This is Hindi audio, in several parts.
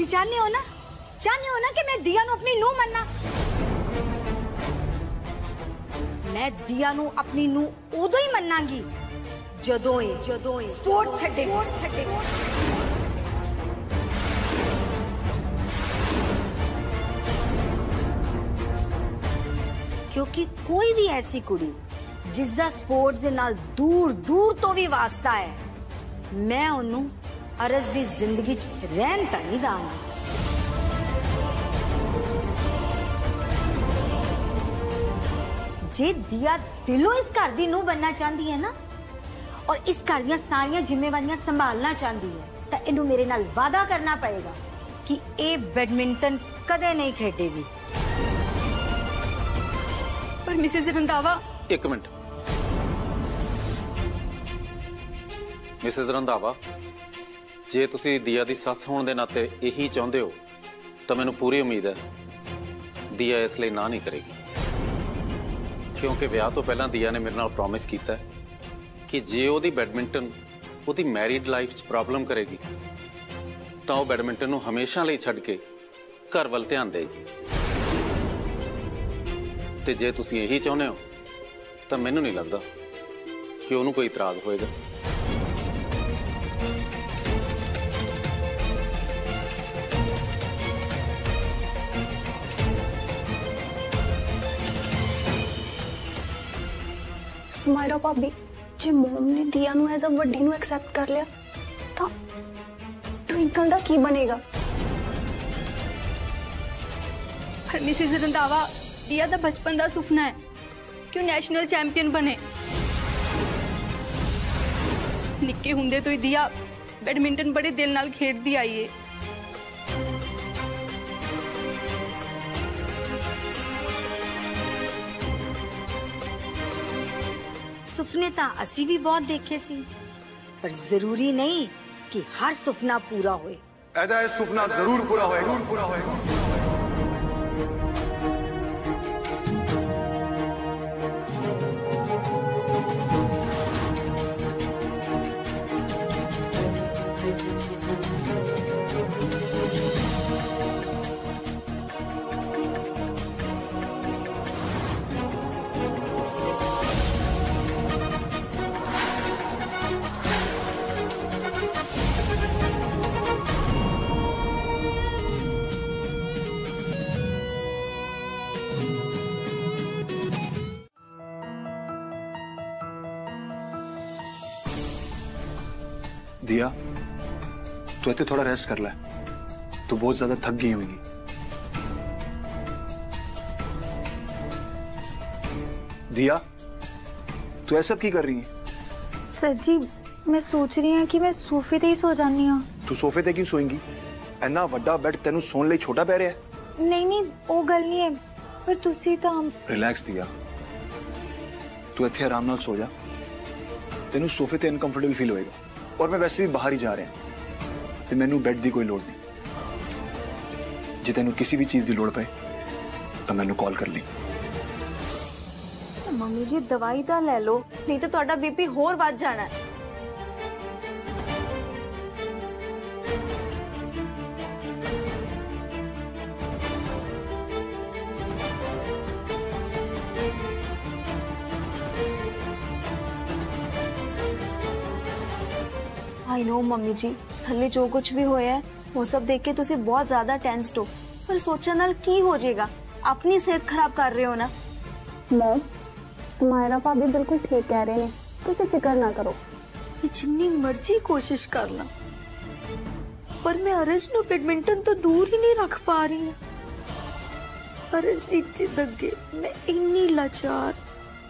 ਤੁਸੀਂ ਚਾਹੁੰਦੇ ਹੋ ਨਾ ਚਾਹੁੰਦੇ ਹੋ ਨਾ ਕਿ ਮੈਂ ਦਿਆ ਨੂੰ ਆਪਣੀ ਨੂੰਹ ਮੰਨਾਂ ਮੈਂ ਦਿਆ ਨੂੰ ਆਪਣੀ ਨੂੰਹ ਉਦੋਂ ਹੀ ਮੰਨਾਂਗੀ ਜਦੋਂ ਇਹ ਜਦੋਂ ਇਹ ਸਪੋਰਟ ਛੱਡੇ ਛੱਡੇ ਕਿਉਂਕਿ ਕੋਈ ਵੀ ਐਸੀ ਕੁੜੀ ਜਿਸ ਦਾ ਸਪੋਰਟਸ ਦੇ ਨਾਲ ਦੂਰ ਦੂਰ ਤੋਂ ਵੀ ਵਾਸਤਾ ਹੈ ਮੈਂ ਉਹਨੂੰ अरज की ज़िंदगी रहन तो नहीं दांगी जे दिया दिलो इस घर की नूह बनना चाहती है ना और इस घर दिया सारिया जिम्मेवारियाँ संभालना चाहती है तो इनू मेरे न वादा करना पड़ेगा कि यह बैडमिंटन कदे नहीं खेडेगी पर मिसेस रंधावा एक मिनट। मिसेस रंधावा ਜੇ ਤੁਸੀਂ ਦੀਆ ਦੀ ਸੱਸ ਹੋਣ ਦੇ ਨਾਤੇ ਇਹੀ ਚਾਹੁੰਦੇ ਹੋ ਤਾਂ ਮੈਨੂੰ ਪੂਰੀ ਉਮੀਦ ਹੈ ਦੀਆ ਇਸ ਲਈ ਨਾ ਨਹੀਂ ਕਰੇਗੀ ਕਿਉਂਕਿ ਵਿਆਹ ਤੋਂ ਪਹਿਲਾਂ ਦੀਆ ਨੇ ਮੇਰੇ ਨਾਲ ਪ੍ਰੋਮਿਸ ਕੀਤਾ ਹੈ ਕਿ ਜੇ ਉਹਦੀ ਬੈਡਮਿੰਟਨ ਉਹਦੀ ਮੈਰਿਡ ਲਾਈਫ 'ਚ ਪ੍ਰੋਬਲਮ ਕਰੇਗੀ ਤਾਂ ਉਹ ਬੈਡਮਿੰਟਨ ਨੂੰ ਹਮੇਸ਼ਾ ਲਈ ਛੱਡ ਕੇ ਘਰ ਵੱਲ ਧਿਆਨ ਦੇਗੀ ਤੇ ਜੇ ਤੁਸੀਂ ਇਹੀ ਚਾਹੁੰਦੇ ਹੋ ਤਾਂ ਮੈਨੂੰ ਨਹੀਂ ਲੱਗਦਾ ਕਿ ਉਹਨੂੰ ਕੋਈ ਇਤਰਾਜ਼ ਹੋਏਗਾ ਸੁਮਾਇਰਾ ਭਾਬੀ ਜੇ ਮੋਮ ਨੇ ਦਿਆ ਨੂੰ ਐਜ਼ ਅ ਵੱਡੀ ਨੂੰ ਐਕਸੈਪਟ ਕਰ ਲਿਆ ਤਾਂ ਟਵਿੰਕਲ ਦਾ ਕੀ ਬਣੇਗਾ ਪਰ ਮਿਸਿਸ ਰੰਦਾਵਾ ਦਿਆ ਦਾ ਬਚਪਨ ਦਾ ਸੁਪਨਾ ਹੈ ਕਿ ਉਹ ਨੈਸ਼ਨਲ ਚੈਂਪੀਅਨ ਬਣੇ ਨਿੱਕੇ ਹੁੰਦੇ ਤੋਂ ਹੀ ਦਿਆ ਬੈਡਮਿੰਟਨ ਬੜੇ ਦਿਲ ਨਾਲ ਖੇਡਦੀ ਆਈ ਸੁਪਨੇ ਤਾਂ ਅਸੀਂ ਵੀ ਬਹੁਤ ਦੇਖੇ ਸੀ ਪਰ ਜ਼ਰੂਰੀ ਨਹੀਂ ਕਿ ਹਰ ਸੁਪਨਾ ਪੂਰਾ ਹੋਏ ਇਹਦਾ ਇਹ ਸੁਪਨਾ ਜ਼ਰੂਰ ਪੂਰਾ तू इतने थोड़ा रेस्ट कर ले तू बहुत ज्यादा थक गई होगी दिया तू ऐसा की कर रही है ਸਰ ਜੀ ਮੈਂ ਸੋਚ ਰਹੀ ਹਾਂ ਕਿ ਮੈਂ ਸੋਫੇ ਤੇ ਹੀ ਸੋ ਜਾਂਦੀ ਹਾਂ ਤੂੰ ਸੋਫੇ ਤੇ ਕਿਉਂ ਸੋਏਂਗੀ ਇੰਨਾ ਵੱਡਾ ਬੈੱਡ ਤੈਨੂੰ ਸੌਣ ਲਈ ਛੋਟਾ ਪੈ ਰਿਹਾ ਹੈ ਨਹੀਂ ਨਹੀਂ ਉਹ ਗੱਲ ਨਹੀਂ ਹੈ ਪਰ ਤੁਸੀਂ ਤਾਂ ਰਿਲੈਕਸ ਦਿਆ ਤੂੰ ਇੱਥੇ ਆਰਾਮ ਨਾਲ ਸੋ ਜਾ ਤੈਨੂੰ ਸੋਫੇ ਤੇ ਅਨਕੰਫਰਟੇਬਲ ਫੀਲ ਹੋਏਗਾ ਔਰ ਮੈਂ ਵੈਸੇ ਵੀ ਬਾਹਰ ਹੀ ਜਾ ਰਿਹਾ ਤੇ ਮੈਨੂੰ ਬੈੱਡ ਦੀ ਕੋਈ ਲੋੜ ਨਹੀਂ ਜੇ ਤੈਨੂੰ ਕਿਸੇ ਵੀ ਚੀਜ਼ ਦੀ ਲੋੜ ਪਏ ਤਾਂ ਮੈਨੂੰ ਕਾਲ ਕਰ ਲਈ ਮੰਮੀ ਜੀ ਦਵਾਈ ਤਾਂ ਲੈ ਲਓ ਨਹੀਂ ਤਾਂ ਤੁਹਾਡਾ ਬੀਪੀ ਹੋਰ ਵੱਧ ਜਾਣਾ ਹੈ ਆਈ ਨੋ ਮੰਮੀ ਜੀ ਥੱਲੇ ਜੋ ਕੁਝ ਵੀ ਹੋਇਆ ਹੈ ਉਹ ਸਭ ਦੇਖ ਕੇ ਤੁਸੀਂ ਬਹੁਤ ਜ਼ਿਆਦਾ ਟੈਂਸਡ ਹੋ ਪਰ ਸੋਚਣ ਨਾਲ ਕੀ ਹੋ ਜਾਏਗਾ ਆਪਣੀ ਸਿਹਤ ਖਰਾਬ ਕਰ ਰਹੇ ਹੋ ਨਾ ਮਮ ਤੁਹਾਡਾ ਭਾਬੀ ਬਿਲਕੁਲ ਠੀਕ ਕਹਿ ਰਹੇ ਨੇ ਤੁਸੀਂ ਫਿਕਰ ਨਾ ਕਰੋ ਮੈਂ ਜਿੰਨੀ ਮਰਜ਼ੀ ਕੋਸ਼ਿਸ਼ ਕਰ ਲਾਂ ਪਰ ਮੈਂ ਅਰਜ ਨੂੰ ਬੈਡਮਿੰਟਨ ਤੋਂ ਦੂਰ ਹੀ ਨਹੀਂ ਰੱਖ ਪਾ ਰਹੀ ਹਾਂ ਅਰਜ ਦੀ ਜਿੱਦ ਅੱਗੇ ਮੈਂ ਇੰਨੀ ਲਾਚਾਰ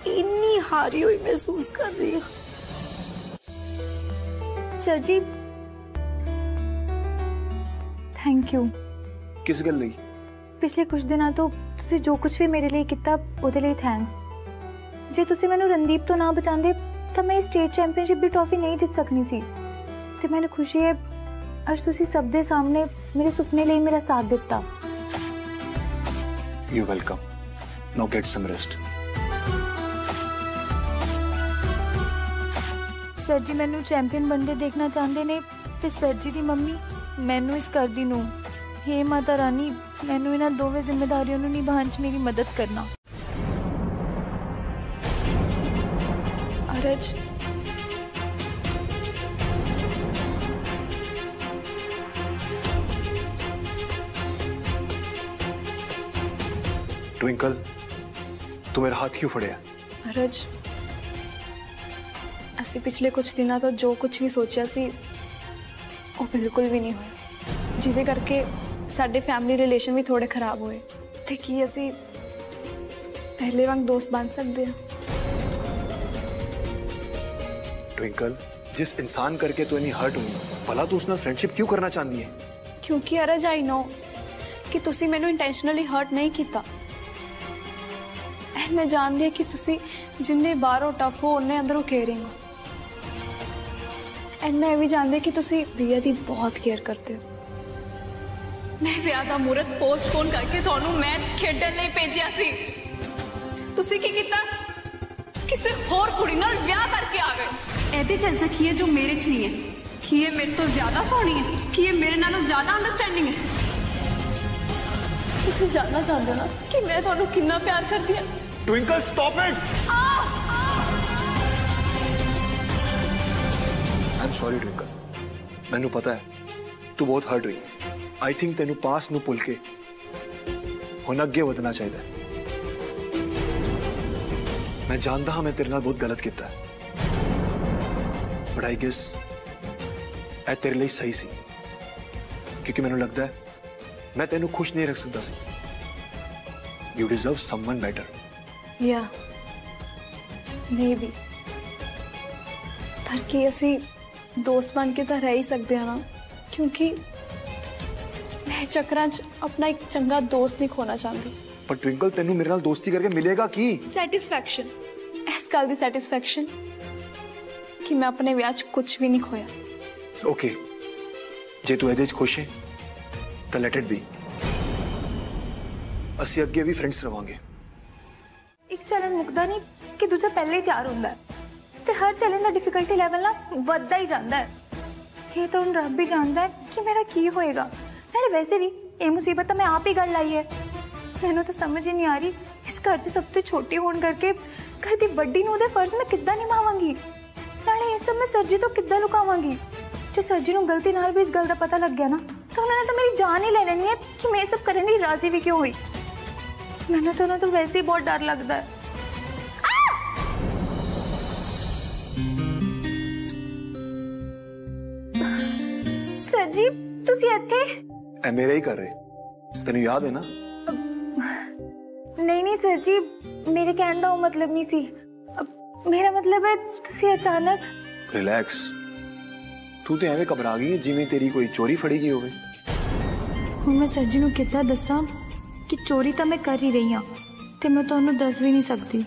ਇੰਨੀ ਹਾਰੀ ਹੋਈ ਮਹਿਸੂਸ ਕਰ ਰਹੀ ਹਾਂ ਸਰ ਜੀ ਥੈਂਕ ਯੂ ਕਿਸ ਗੱਲ ਲਈ ਪਿਛਲੇ ਕੁਝ ਦਿਨਾਂ ਤੋਂ ਤੁਸੀਂ ਜੋ ਕੁਝ ਵੀ ਮੇਰੇ ਲਈ ਕੀਤਾ ਉਹਦੇ ਲਈ ਥੈਂਕਸ ਜੇ ਤੁਸੀਂ ਮੈਨੂੰ ਰਣਦੀਪ ਤੋਂ ਨਾ ਬਚਾਉਂਦੇ ਤਾਂ ਮੈਂ ਸਟੇਟ ਚੈਂਪੀਅਨਸ਼ਿਪ ਦੀ ਟਰਾਫੀ ਨਹੀਂ ਜਿੱਤ ਸਕਣੀ ਸੀ ਤੇ ਮੈਨੂੰ ਖੁਸ਼ੀ ਹੈ ਅੱਜ ਤੁਸੀਂ ਸਭ ਦੇ ਸਾਹਮਣੇ ਮੇਰੇ ਸੁਪਨੇ ਲਈ ਮੇਰਾ ਸਾਥ ਦਿੱਤਾ you welcome now get some rest sir ji ਮੈਨੂੰ ਚੈਂਪੀਅਨ ਬਣਦੇ ਦੇਖਣਾ ਚਾਹੁੰਦੇ ਨੇ ਤੇ ਸਰ ਜੀ ਦੀ ਮੰਮੀ ਮੈਨੂੰ ਇਸ ਘਰ ਦੀ ਨੂੰ हे माता रानी ਮੈਨੂੰ ਇਹਨਾਂ ਦੋਵੇਂ ਜ਼ਿੰਮੇਵਾਰੀਆਂ ਨੂੰ ਨਿਭਾਉਣ 'ਚ ਮੇਰੀ ਮਦਦ ਕਰਨਾ ਅਰਜ ट्विंकल तू मेरा हाथ क्यों फड़िया ਅਰਜ ਅਸੀਂ ਪਿਛਲੇ ਕੁਝ ਦਿਨਾਂ ਤੋਂ ਜੋ ਕੁਝ ਵੀ ਸੋਚਿਆ ਸੀ ਉਹ ਬਿਲਕੁਲ ਵੀ ਨਹੀਂ ਹੋਇਆ ਜਿਹਦੇ ਕਰਕੇ ਸਾਡੇ ਫੈਮਿਲੀ ਰਿਲੇਸ਼ਨ ਵੀ ਥੋੜੇ ਖਰਾਬ ਹੋਏ ਤੇ ਕੀ ਅਸੀਂ ਪਹਿਲੇ ਵਾਂਗ ਦੋਸਤ ਬਣ ਸਕਦੇ ਹਾਂ ट्विंकल जिस इंसान करके तू इतनी हर्ट हुई भला तू उसने फ्रेंडशिप क्यों करना चाहती है ਕਿਉਂਕਿ ਅਰਜ ਆਈ ਨੋ ਕਿ ਤੁਸੀਂ ਮੈਨੂੰ ਇੰਟੈਂਸ਼ਨਲੀ ਹਰਟ ਨਹੀਂ ਕੀਤਾ ਐਂਡ ਮੈਂ ਜਾਣਦੀ ਹਾਂ ਕਿ ਤੁਸੀਂ ਜਿੰਨੇ ਬਾਹਰੋਂ ਟਫ ਹੋ ਉਹਨੇ ਅੰਦਰੋਂ ਕੇਅਰਿੰਗ ਹੋ एंड मैं भी जानते कि तुम रिया की बहुत केयर करते हो। मैं ब्याह का मूर्त पोस्टपोन करके थोनू मैच खेड नहीं भेजा सी। तुम की किता? किसी होर कुड़ी ब्याह करके आ गए। ऐसे चलते की है जो मेरे च नहीं है? कि ये मेरे तो ज़्यादा सोहनी है? कि ये मेरे नो ज़्यादा अंडरस्टैंडिंग है? तुम जानना चाहते हो ना कि मैं थोड़ा किन्ना प्यार करती हूँ Twinkle, stop it! Am sorry Twinkle ਮੈਨੂੰ ਪਤਾ ਹੈ ਤੂੰ ਬਹੁਤ ਹਰਟ ਹੋਈ ਹੈ ਆਈ ਥਿੰਕ ਤੈਨੂੰ ਪਾਸ ਨੂੰ ਭੁੱਲ ਕੇ ਹੁਣ ਅੱਗੇ ਵਧਣਾ ਚਾਹੀਦਾ ਮੈਂ ਜਾਣਦਾ ਹਾਂ ਮੈਂ ਤੇਰੇ ਨਾਲ ਬਹੁਤ ਗਲਤ ਕੀਤਾ ਬਟ ਆਈ ਗੈਸ ਇਹ ਤੇਰੇ ਲਈ ਸਹੀ ਸੀ ਕਿਉਂਕਿ ਮੈਨੂੰ ਲੱਗਦਾ ਹੈ ਮੈਂ ਤੈਨੂੰ ਖੁਸ਼ ਨਹੀਂ ਰੱਖ ਸਕਦਾ ਸੀ ਯੂ ਡਿਜ਼ਰਵ ਸਮਵਨ ਬੈਟਰ ਯਾ ਮੇਬੀ ਪਰ ਕੀ ਅਸੀਂ ਦੋਸਤ ਬਣ ਕੇ ਤਾਂ ਰਹਿ ਹੀ ਸਕਦੇ ਹਾਂ ਨਾ ਕਿਉਂਕਿ ਮੈਂ ਚੱਕਰਾਂ 'ਚ ਆਪਣਾ ਇੱਕ ਚੰਗਾ ਦੋਸਤ ਨਹੀਂ ਖੋਣਾ ਚਾਹੁੰਦੀ ਪਰ ਟਵਿੰਕਲ ਤੈਨੂੰ ਮੇਰੇ ਨਾਲ ਦੋਸਤੀ ਕਰਕੇ ਮਿਲੇਗਾ ਕੀ ਸੈਟੀਸਫੈਕਸ਼ਨ ਇਸ ਗੱਲ ਦੀ ਸੈਟੀਸਫੈਕਸ਼ਨ ਕਿ ਮੈਂ ਆਪਣੇ ਵਿਆਹ 'ਚ ਕੁਝ ਵੀ ਨਹੀਂ ਖੋਇਆ ਓਕੇ ਜੇ ਤੂੰ ਇਹਦੇ 'ਚ ਖੁਸ਼ ਹੈ ਤਾਂ ਲੈਟ ਇਟ ਬੀ ਅਸੀਂ ਅੱਗੇ ਵੀ ਫਰੈਂਡਸ ਰਵਾਂਗੇ ਇੱਕ ਚੈਲੰਜ ਮੁੱਕਦਾ ਨਹੀਂ ਕਿ ਦੂਜਾ ਪਹਿਲੇ ਹੀ ਤਿਆਰ ਹੁੰਦਾ ਹੈ ਤੇ ਹਰ ਚੈਲੰਜ ਦਾ ਡਿਫਿਕਲਟੀ ਲੈਵਲ ਨਾ ਵੱਧਦਾ ਹੀ ਜਾਂਦਾ ਹੈ ਇਹ ਤਾਂ ਹੁਣ ਰੱਬ ਹੀ ਜਾਣਦਾ ਹੈ ਕਿ ਮੇਰਾ ਕੀ ਹੋਏਗਾ ਨਾਲੇ ਵੈਸੇ ਵੀ ਇਹ ਮੁਸੀਬਤ ਤਾਂ ਮੈਂ ਆਪ ਹੀ ਗੱਲ ਲਾਈ ਹੈ ਮੈਨੂੰ ਤਾਂ ਸਮਝ ਹੀ ਨਹੀਂ ਆ ਰਹੀ ਇਸ ਘਰ 'ਚ ਸਭ ਤੋਂ ਛੋਟੀ ਹੋਣ ਕਰਕੇ ਘਰ ਦੀ ਵੱਡੀ ਨੂੰ ਉਹਦੇ ਫਰਜ਼ ਮੈਂ ਕਿੱਦਾਂ ਨਿਭਾਵਾਂਗੀ ਨਾਲੇ ਇਹ ਸਭ ਮੈਂ ਸਰਜੀ ਤੋਂ ਕਿੱਦਾਂ ਲੁਕਾਵਾਂਗੀ ਜੇ ਸਰਜੀ ਨੂੰ ਗਲਤੀ ਨਾਲ ਵੀ ਇਸ ਗੱਲ ਦਾ ਪਤਾ ਲੱਗ ਗਿਆ ਨਾ ਤਾਂ ਉਹਨਾਂ ਨੇ ਤਾਂ ਮੇਰੀ ਜਾਨ ਹੀ ਲੈ ਲੈਣੀ ਹੈ ਕਿ ਮੈਂ ਇਹ ਸਭ ਕਰਨ ਲਈ ਰਾਜ਼ੀ ਵੀ ਕਿਉਂ ਹੋਈ ਮੈਨੂੰ ਤਾਂ ਉਹਨਾਂ ਤੋਂ ਵੈਸੇ ਹੀ ਬਹੁਤ ਡਰ ਲੱਗਦਾ ਹੈ ਜੀ ਤੁਸੀਂ ਇੱਥੇ ਇਹ ਮੇਰੇ ਹੀ ਕਰ ਰਹੇ ਤੈਨੂੰ ਯਾਦ ਹੈ ਨਾ ਨਹੀਂ ਨਹੀਂ ਸਰ ਜੀ ਮੇਰੇ ਕਹਿਣ ਦਾ ਉਹ ਮਤਲਬ ਨਹੀਂ ਸੀ ਅ, ਮੇਰਾ ਮਤਲਬ ਹੈ ਤੁਸੀਂ ਅਚਾਨਕ ਰਿਲੈਕਸ ਤੂੰ ਤੇ ਐਵੇਂ ਘਬਰਾ ਗਈ ਹੈ ਜਿਵੇਂ ਤੇਰੀ ਕੋਈ ਚੋਰੀ ਫੜੀ ਗਈ ਹੋਵੇ ਹੁਣ ਮੈਂ ਸਰ ਜੀ ਨੂੰ ਕਿੱਦਾਂ ਦੱਸਾਂ ਕਿ ਚੋਰੀ ਤਾਂ ਮੈਂ ਕਰ ਹੀ ਰਹੀ ਹਾਂ ਤੇ ਮੈਂ ਤੁਹਾਨੂੰ ਦੱਸ ਵੀ ਨਹੀਂ ਸਕਦੀ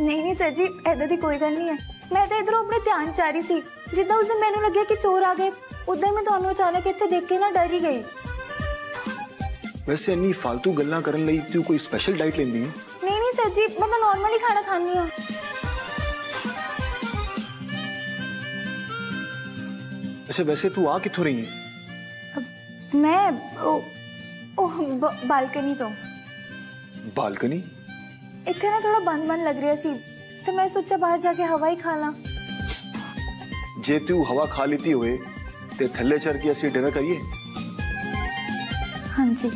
ਨਹੀਂ ਨਹੀਂ ਸਰ ਜੀ ਐਦਾਂ ਦੀ ਕੋਈ ਗੱਲ ਨਹੀਂ ਹੈ मैं तो इधरों अपने ध्यान चाह रही थी। जिदा उस दिन मैंने लगे कि चोर आ गए उदा ही मैं तो अचानक इतने देख के ना डर ही गई। वैसे इन फालतू गई कोई स्पेशल डाइट लेंदी नहीं नहीं सर जी मैं तो नॉर्मली खाना खानी हाँ। वैसे वैसे तू आ कितों रही है? मैं ओ, ओ ब, बालकनी तो। बालकनी? इतने थोड़ा बंद बंद लग रहा है तो मैं सोचा बाहर जाके हवा ही खाना जे तू हवा खा लेती हुए ते थल्ले चढ़ के असि डिनर करिए। हाँ जी।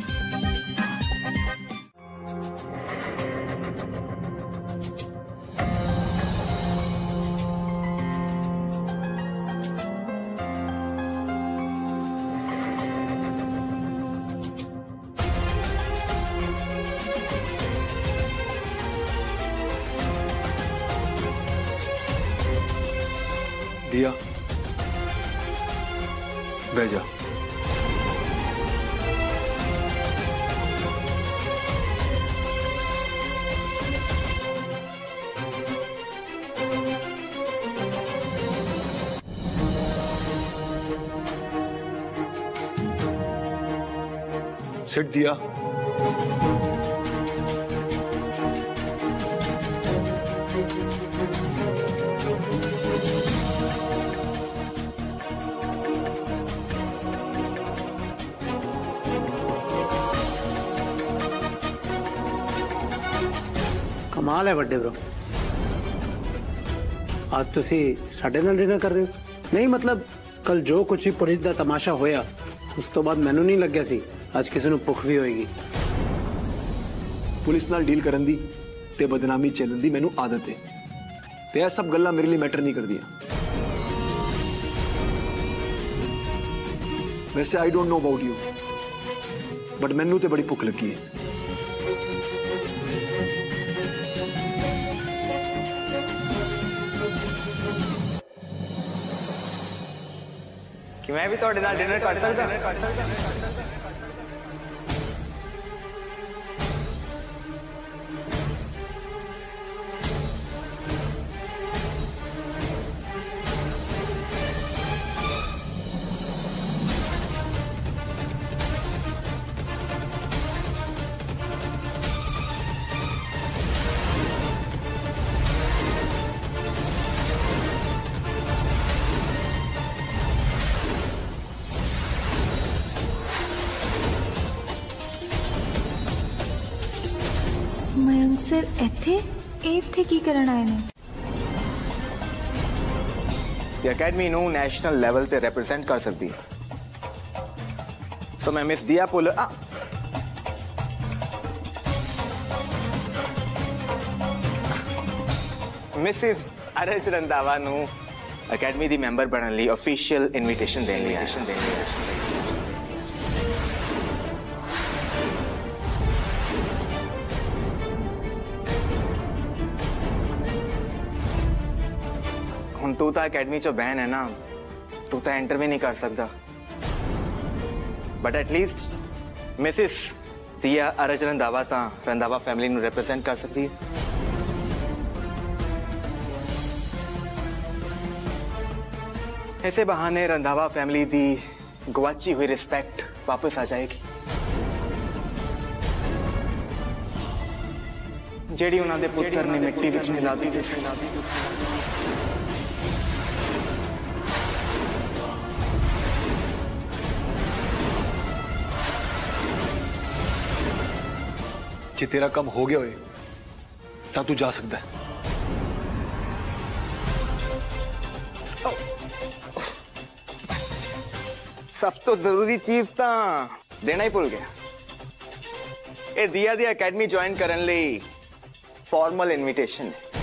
सिट दिया। कमाल है बड़े ब्रो। आज तुम साढ़े डिनर कर रहे हो? नहीं मतलब कल जो कुछ ही पुलिस का तमाशा होया, उस तो बाद मैनू नहीं लग गया सी। ਅੱਜ ਕਿਸੇ ਨੂੰ ਭੁੱਖ ਵੀ ਹੋਏਗੀ ਪੁਲਿਸ ਨਾਲ ਡੀਲ ਕਰਨ ਦੀ ਤੇ ਬਦਨਾਮੀ ਚੱਲਣ ਦੀ ਮੈਨੂੰ ਆਦਤ ਹੈ ਤੇ ਇਹ ਸਭ ਗੱਲਾਂ ਮੇਰੇ ਲਈ ਮੈਟਰ ਨਹੀਂ ਕਰਦੀਆਂ ਵੈਸੇ I don't know about you but ਮੈਨੂੰ ਤੇ ਬੜੀ ਭੁੱਖ ਲੱਗੀ ਹੈ ਕਿ ਮੈਂ ਵੀ ਤੁਹਾਡੇ ਨਾਲ ਡਿਨਰ ਕਰ ਸਕਦਾ ਇਹ ਇੱਥੇ ਕੀ ਕਰਨ ਆਏ ਨੇ ਇਹ ਅਕੈਡਮੀ ਨੂੰ ਨੈਸ਼ਨਲ ਲੈਵਲ ਤੇ ਰਿਪਰੈਜ਼ੈਂਟ ਕਰ ਸਕਦੀ ਹੈ ਸੋ ਮੈਂ ਮਿਸ ਦਿਆ ਪੁਲ ਆ ਮਿਸਿਸ ਅਰਜ ਰੰਦਾਵਾ ਨੂੰ ਅਕੈਡਮੀ ਦੀ ਮੈਂਬਰ ਬਣਨ ਲਈ ਅਫੀਸ਼ੀਅਲ ਇਨਵੀਟੇਸ਼ਨ ਦੇਣ ਲਈ ਆਇਆ ਹੁਣ ਤੂੰ ਤਾਂ ਅਕੈਡਮੀ ਚੋਂ ਬੈਨ ਹੈ ਨਾ ਤੂੰ ਤਾਂ ਐਂਟਰ ਵੀ ਨਹੀਂ ਕਰ ਸਕਦਾ ਬਟ ਐਟ ਲੀਸਟ ਮਿਸਿਸ ਤੀਆ ਅਰਜ ਰੰਦਾਵਾ ਤਾਂ ਰੰਦਾਵਾ ਫੈਮਿਲੀ ਨੂੰ ਰਿਪਰੈਜ਼ੈਂਟ ਕਰ ਸਕਦੀ ਹੈ ऐसे बहाने रंधावा फैमिली दी गवाची हुई रिस्पेक्ट वापस आ जाएगी ਜਿਹੜੀ ਉਹਨਾਂ ਦੇ ਪੁੱਤਰ ਨੇ ਮਿੱਟੀ ਵਿੱਚ ਮਿਲਾ ਦਿੱਤੀ ਜੇ ਤੇਰਾ ਕੰਮ ਹੋ ਗਿਆ ਹੋਏ ਤਾਂ ਤੂੰ ਜਾ ਸਕਦਾ ਹੈ ਸਭ ਤੋਂ ਜ਼ਰੂਰੀ ਚੀਜ਼ ਤਾਂ ਦੇਣਾ ਹੀ ਭੁੱਲ ਗਿਆ ਇਹ ਦਿਆ ਦੀ ਅਕੈਡਮੀ ਜੁਆਇਨ ਕਰਨ ਲਈ ਫਾਰਮਲ ਇਨਵੀਟੇਸ਼ਨ ਹੈ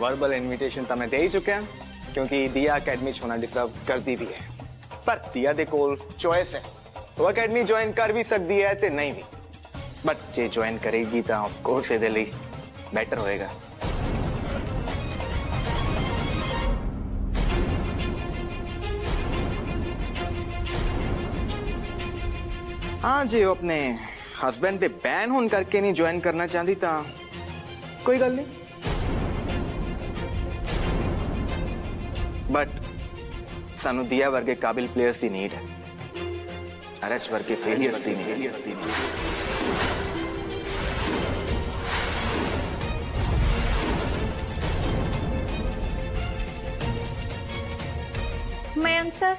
ਵਰਬਲ ਇਨਵੀਟੇਸ਼ਨ ਤਾਂ ਮੈਂ ਦੇ ਹੀ ਚੁੱਕਿਆ ਕਿਉਂਕਿ ਦਿਆ ਅਕੈਡਮੀ ਚ ਹੋਣਾ ਡਿਸਰਵ ਕਰਦੀ ਵੀ ਹੈ ਪਰ ਦਿਆ ਦੇ ਕੋਲ ਚੋਇਸ ਹੈ ਉਹ ਅਕੈਡਮੀ ਜੁਆਇਨ ਕਰ ਵੀ ਸਕਦੀ ਹੈ ਤੇ ਨਹੀਂ ਵੀ ਬਟ ਜੇ ਜੁਆਇਨ ਕਰੇਗੀ ਤਾਂ ਆਫ ਕੋਰਸ ਇਹਦੇ ਲਈ ਬੈਟਰ ਹੋਏਗਾ ਹਾਂ ਜੇ ਉਹ ਆਪਣੇ ਹਸਬੰਡ ਦੇ ਬੈਨ ਹੋਣ ਕਰਕੇ ਨਹੀਂ ਜੁਆਇਨ ਕਰਨਾ ਚਾਹੁੰਦੀ ਤਾਂ ਕੋਈ ਗੱਲ ਨਹੀਂ ਬਟ ਸਾਨੂੰ ਦਿਆ ਵਰਗੇ ਕਾਬਿਲ ਪਲੇਅਰਸ ਦੀ ਨੀਡ ਹੈ ਅਰਜ ਵਰਗੇ ਫੇਲਿਅਰਸ ਦੀ ਨਹੀਂ ਮਯੰਕ ਸਰ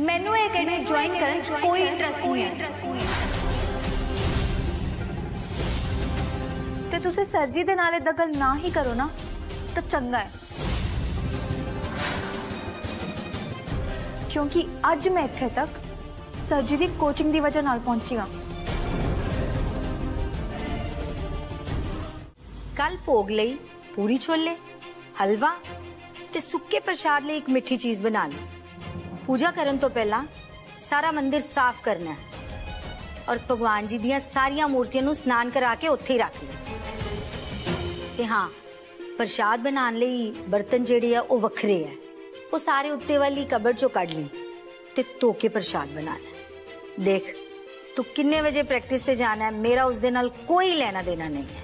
ਮੈਨੂੰ ਇਹ ਅਕੈਡਮੀ ਜੁਆਇਨ ਕਰਨ 'ਚ ਕੋਈ ਇੰਟਰਸਟ ਨਹੀਂ ਹੈ ਤੇ ਤੁਸੀਂ ਸਰ ਜੀ ਦੇ ਨਾਲ ਇਦਾਂ ਗੱਲ ਨਾ ਹੀ ਕਰੋ ਨਾ ਤਾਂ ਚੰਗਾ ਹੈ ਕਿਉਂਕਿ ਅੱਜ ਮੈਂ ਇੱਥੇ ਤੱਕ ਸਰ ਜੀ ਦੀ ਕੋਚਿੰਗ ਦੀ ਵਜ੍ਹਾ ਨਾਲ ਪਹੁੰਚੀ ਹਾਂ ਕੱਲ ਭੋਗ ਲਈ ਪੂਰੀ ਛੋਲੇ ਹਲਵਾ ਤੇ ਸੁੱਕੇ ਪ੍ਰਸ਼ਾਦ ਲਈ ਇੱਕ ਮਿੱਠੀ ਚੀਜ਼ ਬਣਾ ਲਈ ਪੂਜਾ ਕਰਨ ਤੋਂ ਪਹਿਲਾਂ ਸਾਰਾ ਮੰਦਿਰ ਸਾਫ਼ ਕਰਨਾ ਹੈ ਔਰ ਭਗਵਾਨ ਜੀ ਦੀਆਂ ਸਾਰੀਆਂ ਮੂਰਤੀਆਂ ਨੂੰ ਇਸ਼ਨਾਨ ਕਰਾ ਕੇ ਉੱਥੇ ਹੀ ਰੱਖ ਲਈ ਤੇ ਹਾਂ ਪ੍ਰਸ਼ਾਦ ਬਣਾਉਣ ਲਈ ਬਰਤਨ ਜਿਹੜੇ ਆ ਉਹ ਵੱਖਰੇ ਆ ਉਹ ਸਾਰੇ ਉੱਤੇ ਵਾਲੀ ਕਬਰ ਚੋਂ ਕੱਢ ਲਈ ਤੇ ਧੋ ਕੇ ਪ੍ਰਸ਼ਾਦ ਬਣਾਣਾ ਦੇਖ ਤੂੰ ਕਿੰਨੇ ਵਜੇ ਪ੍ਰੈਕਟਿਸ ਤੇ ਜਾਣਾ ਹੈ ਮੇਰਾ ਉਸ ਦੇ ਨਾਲ ਕੋਈ ਲੈਣਾ ਦੇਣਾ ਨਹੀਂ ਹੈ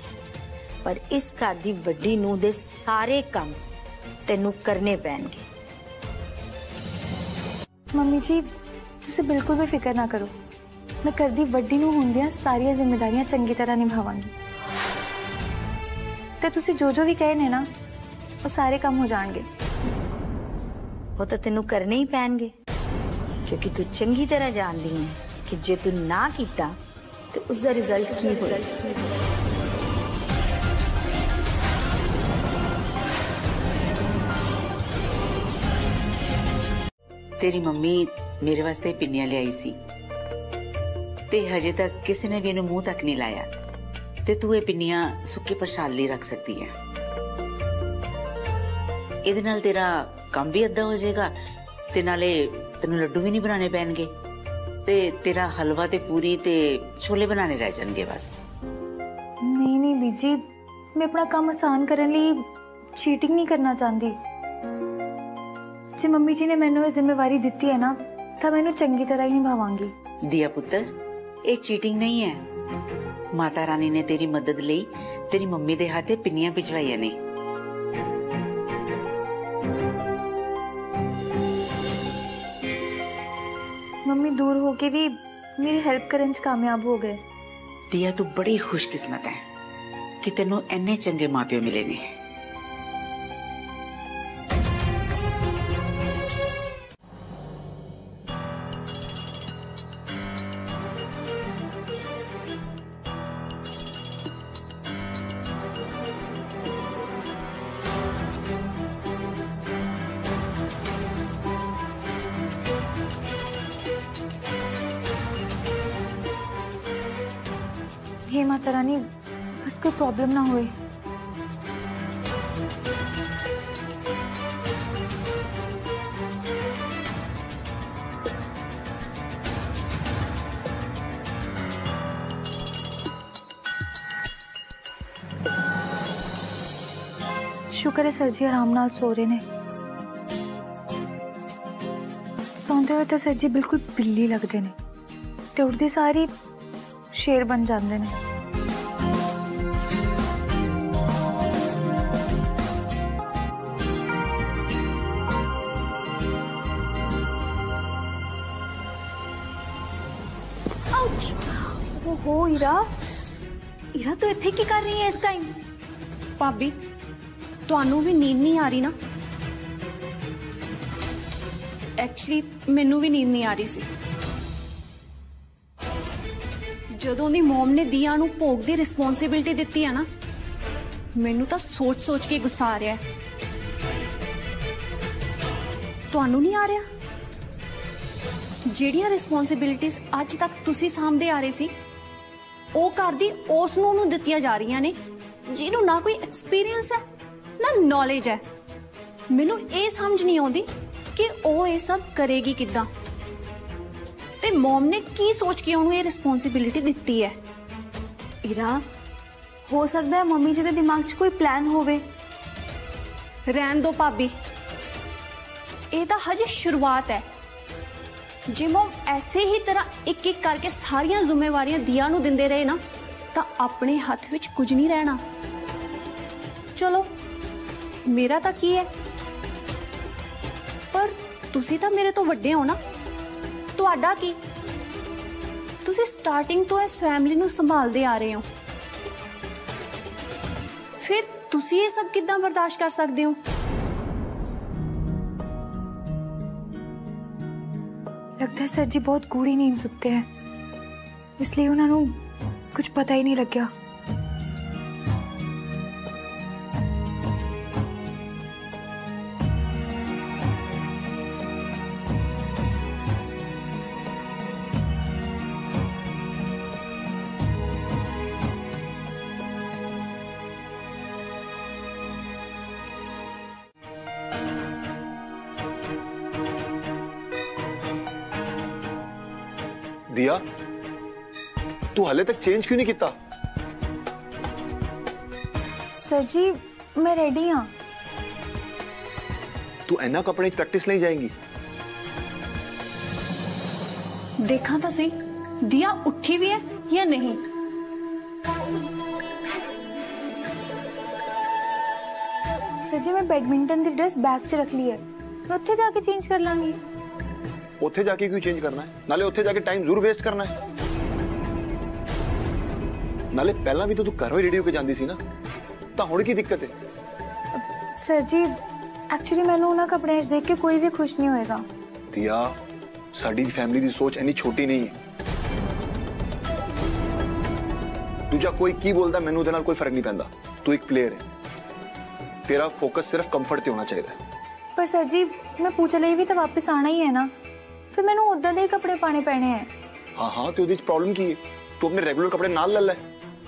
ਪਰ ਇਸ ਘਰ ਦੀ ਵੱਡੀ ਨੂੰ ਦੇ ਸਾਰੇ ਕੰਮ ਤੈਨੂੰ ਕਰਨੇ ਪੈਣਗੇ ਮੰਮੀ ਜੀ ਤੁਸੀਂ ਬਿਲਕੁਲ ਵੀ ਫਿਕਰ ਨਾ ਕਰੋ ਮੈਂ ਕਰਦੀ ਵੱਡੀ ਨੂੰ ਹੁੰਦਿਆਂ ਸਾਰੀਆਂ ਜ਼ਿੰਮੇਵਾਰੀਆਂ ਚੰਗੀ ਤਰ੍ਹਾਂ ਨਿਭਾਵਾਂਗੀ ਤੇ ਤੁਸੀਂ ਜੋ ਜੋ ਵੀ ਕਹੇ ਨੇ ਨਾ ਉਹ ਸਾਰੇ ਕੰਮ ਹੋ ਜਾਣਗੇ ਉਹ ਤਾਂ ਤੈਨੂੰ ਕਰਨੇ ਹੀ ਪੈਣਗੇ ਕਿਉਂਕਿ ਤੂੰ ਚੰਗੀ ਤਰ੍ਹਾਂ ਜਾਣਦੀ ਹੈ ਕਿ ਜੇ ਤੂੰ ਨਾ ਕੀਤਾ ਤੇ ਉਸ ਦਾ ਰਿਜ਼ਲਟ ਕੀ ਹੋਏਗਾ ਤੇਰੀ ਮੰਮੀ ਮੇਰੇ ਵਾਸਤੇ ਪਿੰਨੀਆਂ ਲਿਆਈ ਸੀ ਤੇ ਹਜੇ ਤੱਕ ਕਿਸੇ ਨੇ ਵੀ ਇਹਨੂੰ ਮੂੰਹ ਤੱਕ ਨਹੀਂ ਲਾਇਆ ਤੇ ਤੂੰ ਇਹ ਪਿੰਨੀਆਂ ਸੁੱਕੇ ਪ੍ਰਸ਼ਾਦ ਲਈ ਰੱਖ ਸਕਦੀ ਹੈ ਇਹਦੇ ਨਾਲ ਤੇਰਾ ਕੰਮ ਵੀ ਅੱਧਾ ਹੋ ਜਾਏਗਾ ਤੇ ਨਾਲੇ ਤੈਨੂੰ ਲੱਡੂ ਵੀ ਨਹੀਂ ਬਣਾਉਣੇ ਪੈਣਗੇ ਤੇ ਤੇਰਾ ਹਲਵਾ ਤੇ ਪੂਰੀ ਤੇ ਛੋਲੇ ਬਣਾਣੇ ਰਹਿ ਜਾਣਗੇ ਬਸ ਨਹੀਂ ਨਹੀਂ ਬੀਜੀ ਮੈਂ ਆਪਣਾ ਕੰਮ ਆਸਾਨ ਕਰਨ ਲਈ ਚੀਟਿੰਗ ਨਹੀਂ ਕਰਨਾ ਚਾਹੁੰਦੀ ਜੇ ਮੰਮੀ ਜੀ ਨੇ ਮੈਨੂੰ ਇਹ ਜ਼ਿੰਮੇਵਾਰੀ ਦਿੱਤੀ ਹੈ ਨਾ ਤਾਂ ਮੈਂ ਇਹਨੂੰ ਚੰਗੀ ਤਰ੍ਹਾਂ ਹੀ ਨਿਭਾਵਾਂਗੀ ਦਿਆ ਪੁੱਤਰ ਇਹ ਚੀਟਿੰਗ ਨਹੀਂ ਹੈ ਮਾਤਾ ਰਾਣੀ ਨੇ ਤੇਰੀ ਮਦਦ ਲਈ ਤੇਰੀ ਮੰਮੀ ਦੇ ਹੱਥੇ ਪਿੰਨੀਆਂ ਭਿਜਵਾਈਆਂ ਨੇ ਮੰਮੀ ਦੂਰ ਹੋ ਕੇ ਵੀ ਮੇਰੀ ਹੈਲਪ ਕਰਨ 'ਚ ਕਾਮਯਾਬ ਹੋ ਗਏ ਦਿਆ ਤੂੰ ਬੜੀ ਖੁਸ਼ਕਿਸਮਤ ਹੈ ਕਿ ਤੈਨੂੰ ਇੰਨੇ ਚੰਗੇ ਮਾਪਿਓ ਮਿਲੇ ਨੇ रानी बस कोई प्रॉब्लम ना होए ਸ਼ੁਕਰ ਹੈ ਸਰ ਜੀ ਆਰਾਮ ਨਾਲ ਸੋ ਰਹੇ ਨੇ ਸੌਂਦੇ ਹੋਏ ਤਾਂ ਸਰ ਜੀ ਬਿਲਕੁਲ ਬਿੱਲੀ ਲੱਗਦੇ ਨੇ ਤੇ ਉੱਠਦੇ ਸਾਰੀ ਸ਼ੇਰ ਬਣ ਜਾਂਦੇ ਨੇ ਈਰਾ ਤੂੰ ਇੱਥੇ ਕੀ ਕਰ ਰਹੀ ਹੈ ਇਸ ਟਾਈਮ ਭਾਬੀ ਤੁਹਾਨੂੰ ਵੀ ਨੀਂਦ ਨਹੀਂ ਆ ਰਹੀ ਨਾ ਐਕਚੁਅਲੀ ਮੈਨੂੰ ਵੀ ਨੀਂਦ ਨਹੀਂ ਆ ਰਹੀ ਸੀ ਜਦੋਂ ਦੀ ਮਮ ਨੇ ਦੀਆ ਨੂੰ ਭੋਗ ਦੀ ਰਿਸਪੌਂਸਿਬਿਲਟੀ ਦਿੱਤੀ ਆ ਨਾ ਮੈਨੂੰ ਤਾਂ ਸੋਚ-ਸੋਚ ਕੇ ਗੁੱਸਾ ਆ ਰਿਹਾ ਹੈ ਤੁਹਾਨੂੰ ਨਹੀਂ ਆ ਰਿਹਾ ਜਿਹੜੀਆਂ ਰਿਸਪੌਂਸਿਬਿਲਟੀਆਂ ਅੱਜ ਤੱਕ ਤੁਸੀਂ ਸਾਹਮਣੇ ਆ ਰਹੇ ਸੀ ਉਹ ਘਰ ਦੀ ਉਸ ਨੂੰ ਨੂੰ ਦਿੱਤੀਆਂ ਜਾ ਰਹੀਆਂ ਨੇ ਜਿਹਨੂੰ ਨਾ ਕੋਈ ਐਕਸਪੀਰੀਅੰਸ ਹੈ ਨਾ ਨੌਲੇਜ ਹੈ। ਮੈਨੂੰ ਇਹ ਸਮਝ ਨਹੀਂ ਆਉਂਦੀ ਕਿ ਉਹ ਇਹ ਸਭ ਕਰੇਗੀ ਕਿੱਦਾਂ। ਤੇ ਮਮ ਨੇ ਕੀ ਸੋਚ ਕੇ ਉਹਨੂੰ ਇਹ ਰਿਸਪੌਂਸਿਬਿਲਿਟੀ ਦਿੱਤੀ ਹੈ? ਈਰਾ ਹੋ ਸਕਦਾ ਹੈ ਮੰਮੀ ਜੀ ਦੇ ਦਿਮਾਗ 'ਚ ਕੋਈ ਪਲਾਨ ਹੋਵੇ। ਰਹਿਣ ਦੋ ਭਾਬੀ। ਇਹ ਤਾਂ ਹਜੇ ਸ਼ੁਰੂਆਤ ਹੈ। ਜੇ ਐਸੇ ਹੀ ਤਰ੍ਹਾਂ ਇੱਕ ਇੱਕ ਕਰਕੇ ਸਾਰੀਆਂ ਜ਼ਿੰਮੇਵਾਰੀਆਂ ਦੀਆ ਨੂੰ ਦਿੰਦੇ ਰਹੇ ਨਾ, ਤਾਂ ਆਪਣੇ ਹੱਥ ਵਿੱਚ ਕੁਝ ਨਹੀਂ ਰਹਿਣਾ। ਚਲੋ, ਮੇਰਾ ਤਾਂ ਕੀ ਹੈ? ਪਰ ਤੁਸੀਂ ਤਾਂ ਮੇਰੇ ਤੋਂ ਵੱਡੇ ਹੋ ਨਾ। ਤੁਹਾਡਾ ਕੀ? ਤੁਸੀਂ ਸਟਾਰਟਿੰਗ ਤੋਂ ਇਸ ਫੈਮਿਲੀ ਨੂੰ ਸੰਭਾਲਦੇ ਆ ਰਹੇ ਹੋ। ਫਿਰ ਤੁਸੀਂ ਇਹ ਸਭ ਕਿੱਦਾਂ ਬਰਦਾਸ਼ਤ ਕਰ ਸਕਦੇ ਹੋ? ਲੱਗਦਾ ਹੈ ਸਰ ਜੀ ਬਹੁਤ ਗੂੜੀ ਨੀਂਦ ਸੁੱਤੇ ਹੈ ਇਸ ਲਈ ਉਹਨਾਂ ਨੂੰ ਕੁਝ ਪਤਾ ਹੀ ਨਹੀਂ ਲੱਗਿਆ हले तक चेंज क्यों नहीं किता सर जी मैं रेडी हाँ तू इन्ना कपड़े च प्रैक्टिस नहीं जाएंगी ਦੇਖਾਂ ਤਾਂ ਸਹੀ ਦੀਆ ਉੱਠੀ ਵੀ ਹੈ ਜਾਂ ਨਹੀਂ सर जी मैं बैडमिंटन की ड्रेस बैग च रख ली है मैं उत्थे जाके चेंज कर लांगी ਉੱਥੇ ਜਾ ਕੇ ਕਿਉਂ ਚੇਂਜ ਕਰਨਾ ਹੈ ਨਾਲੇ ਉੱਥੇ ਜਾ ਕੇ ਟਾਈਮ ਜ਼ਰੂਰ ਵੇਸਟ ਕਰਨਾ ਹੈ ਨਾਲੇ ਪਹਿਲਾਂ ਵੀ ਤਾਂ ਤੂੰ ਘਰੋਂ ਹੀ ਰੈਡੀ ਹੋ ਕੇ ਜਾਂਦੀ ਸੀ ਨਾ ਤਾਂ ਹੁਣ ਕੀ ਦਿੱਕਤ ਹੈ ਸਰ ਜੀ ਐਕਚੁਅਲੀ ਮੈਨੂੰ ਉਹਨਾਂ ਕੱਪੜਿਆਂ 'ਚ ਦੇਖ ਕੇ ਕੋਈ ਵੀ ਖੁਸ਼ ਨਹੀਂ ਹੋਏਗਾ ਦਿਆ ਸਾਡੀ ਫੈਮਿਲੀ ਦੀ ਸੋਚ ਇੰਨੀ ਛੋਟੀ ਨਹੀਂ ਹੈ ਦੂਜਾ ਕੋਈ ਕੀ ਬੋਲਦਾ ਮੈਨੂੰ ਉਹਦੇ ਨਾਲ ਕੋਈ ਫਰਕ ਨਹੀਂ ਪੈਂਦਾ ਤੂੰ ਇੱਕ ਪਲੇਅਰ ਹੈ ਤੇਰਾ ਫੋਕਸ ਸਿਰਫ ਕੰਫਰਟ ਤੇ ਹੋਣਾ ਚਾਹੀਦਾ ਹੈ ਪਰ ਸਰ ਜੀ ਮੈਂ ਪੂਜਾ ਲਈ ਵੀ ਤਾਂ ਵਾਪਸ ਆਣਾ ਹੀ ਹੈ ਨਾ ਫਿਰ ਮੈਨੂੰ ਉਦਾਂ ਦੇ ਹੀ ਕੱਪੜੇ ਪਾਣੇ ਪੈਣੇ ਹੈ ਹਾਂ ਹਾਂ ਤੇ ਉਹਦੇ ਚ ਪ੍ਰੋਬਲਮ ਕੀ ਹੈ ਤੂੰ ਆਪਣੇ ਰੈਗੂਲਰ ਕੱਪੜੇ ਨਾਲ ਲੈ ਲੈ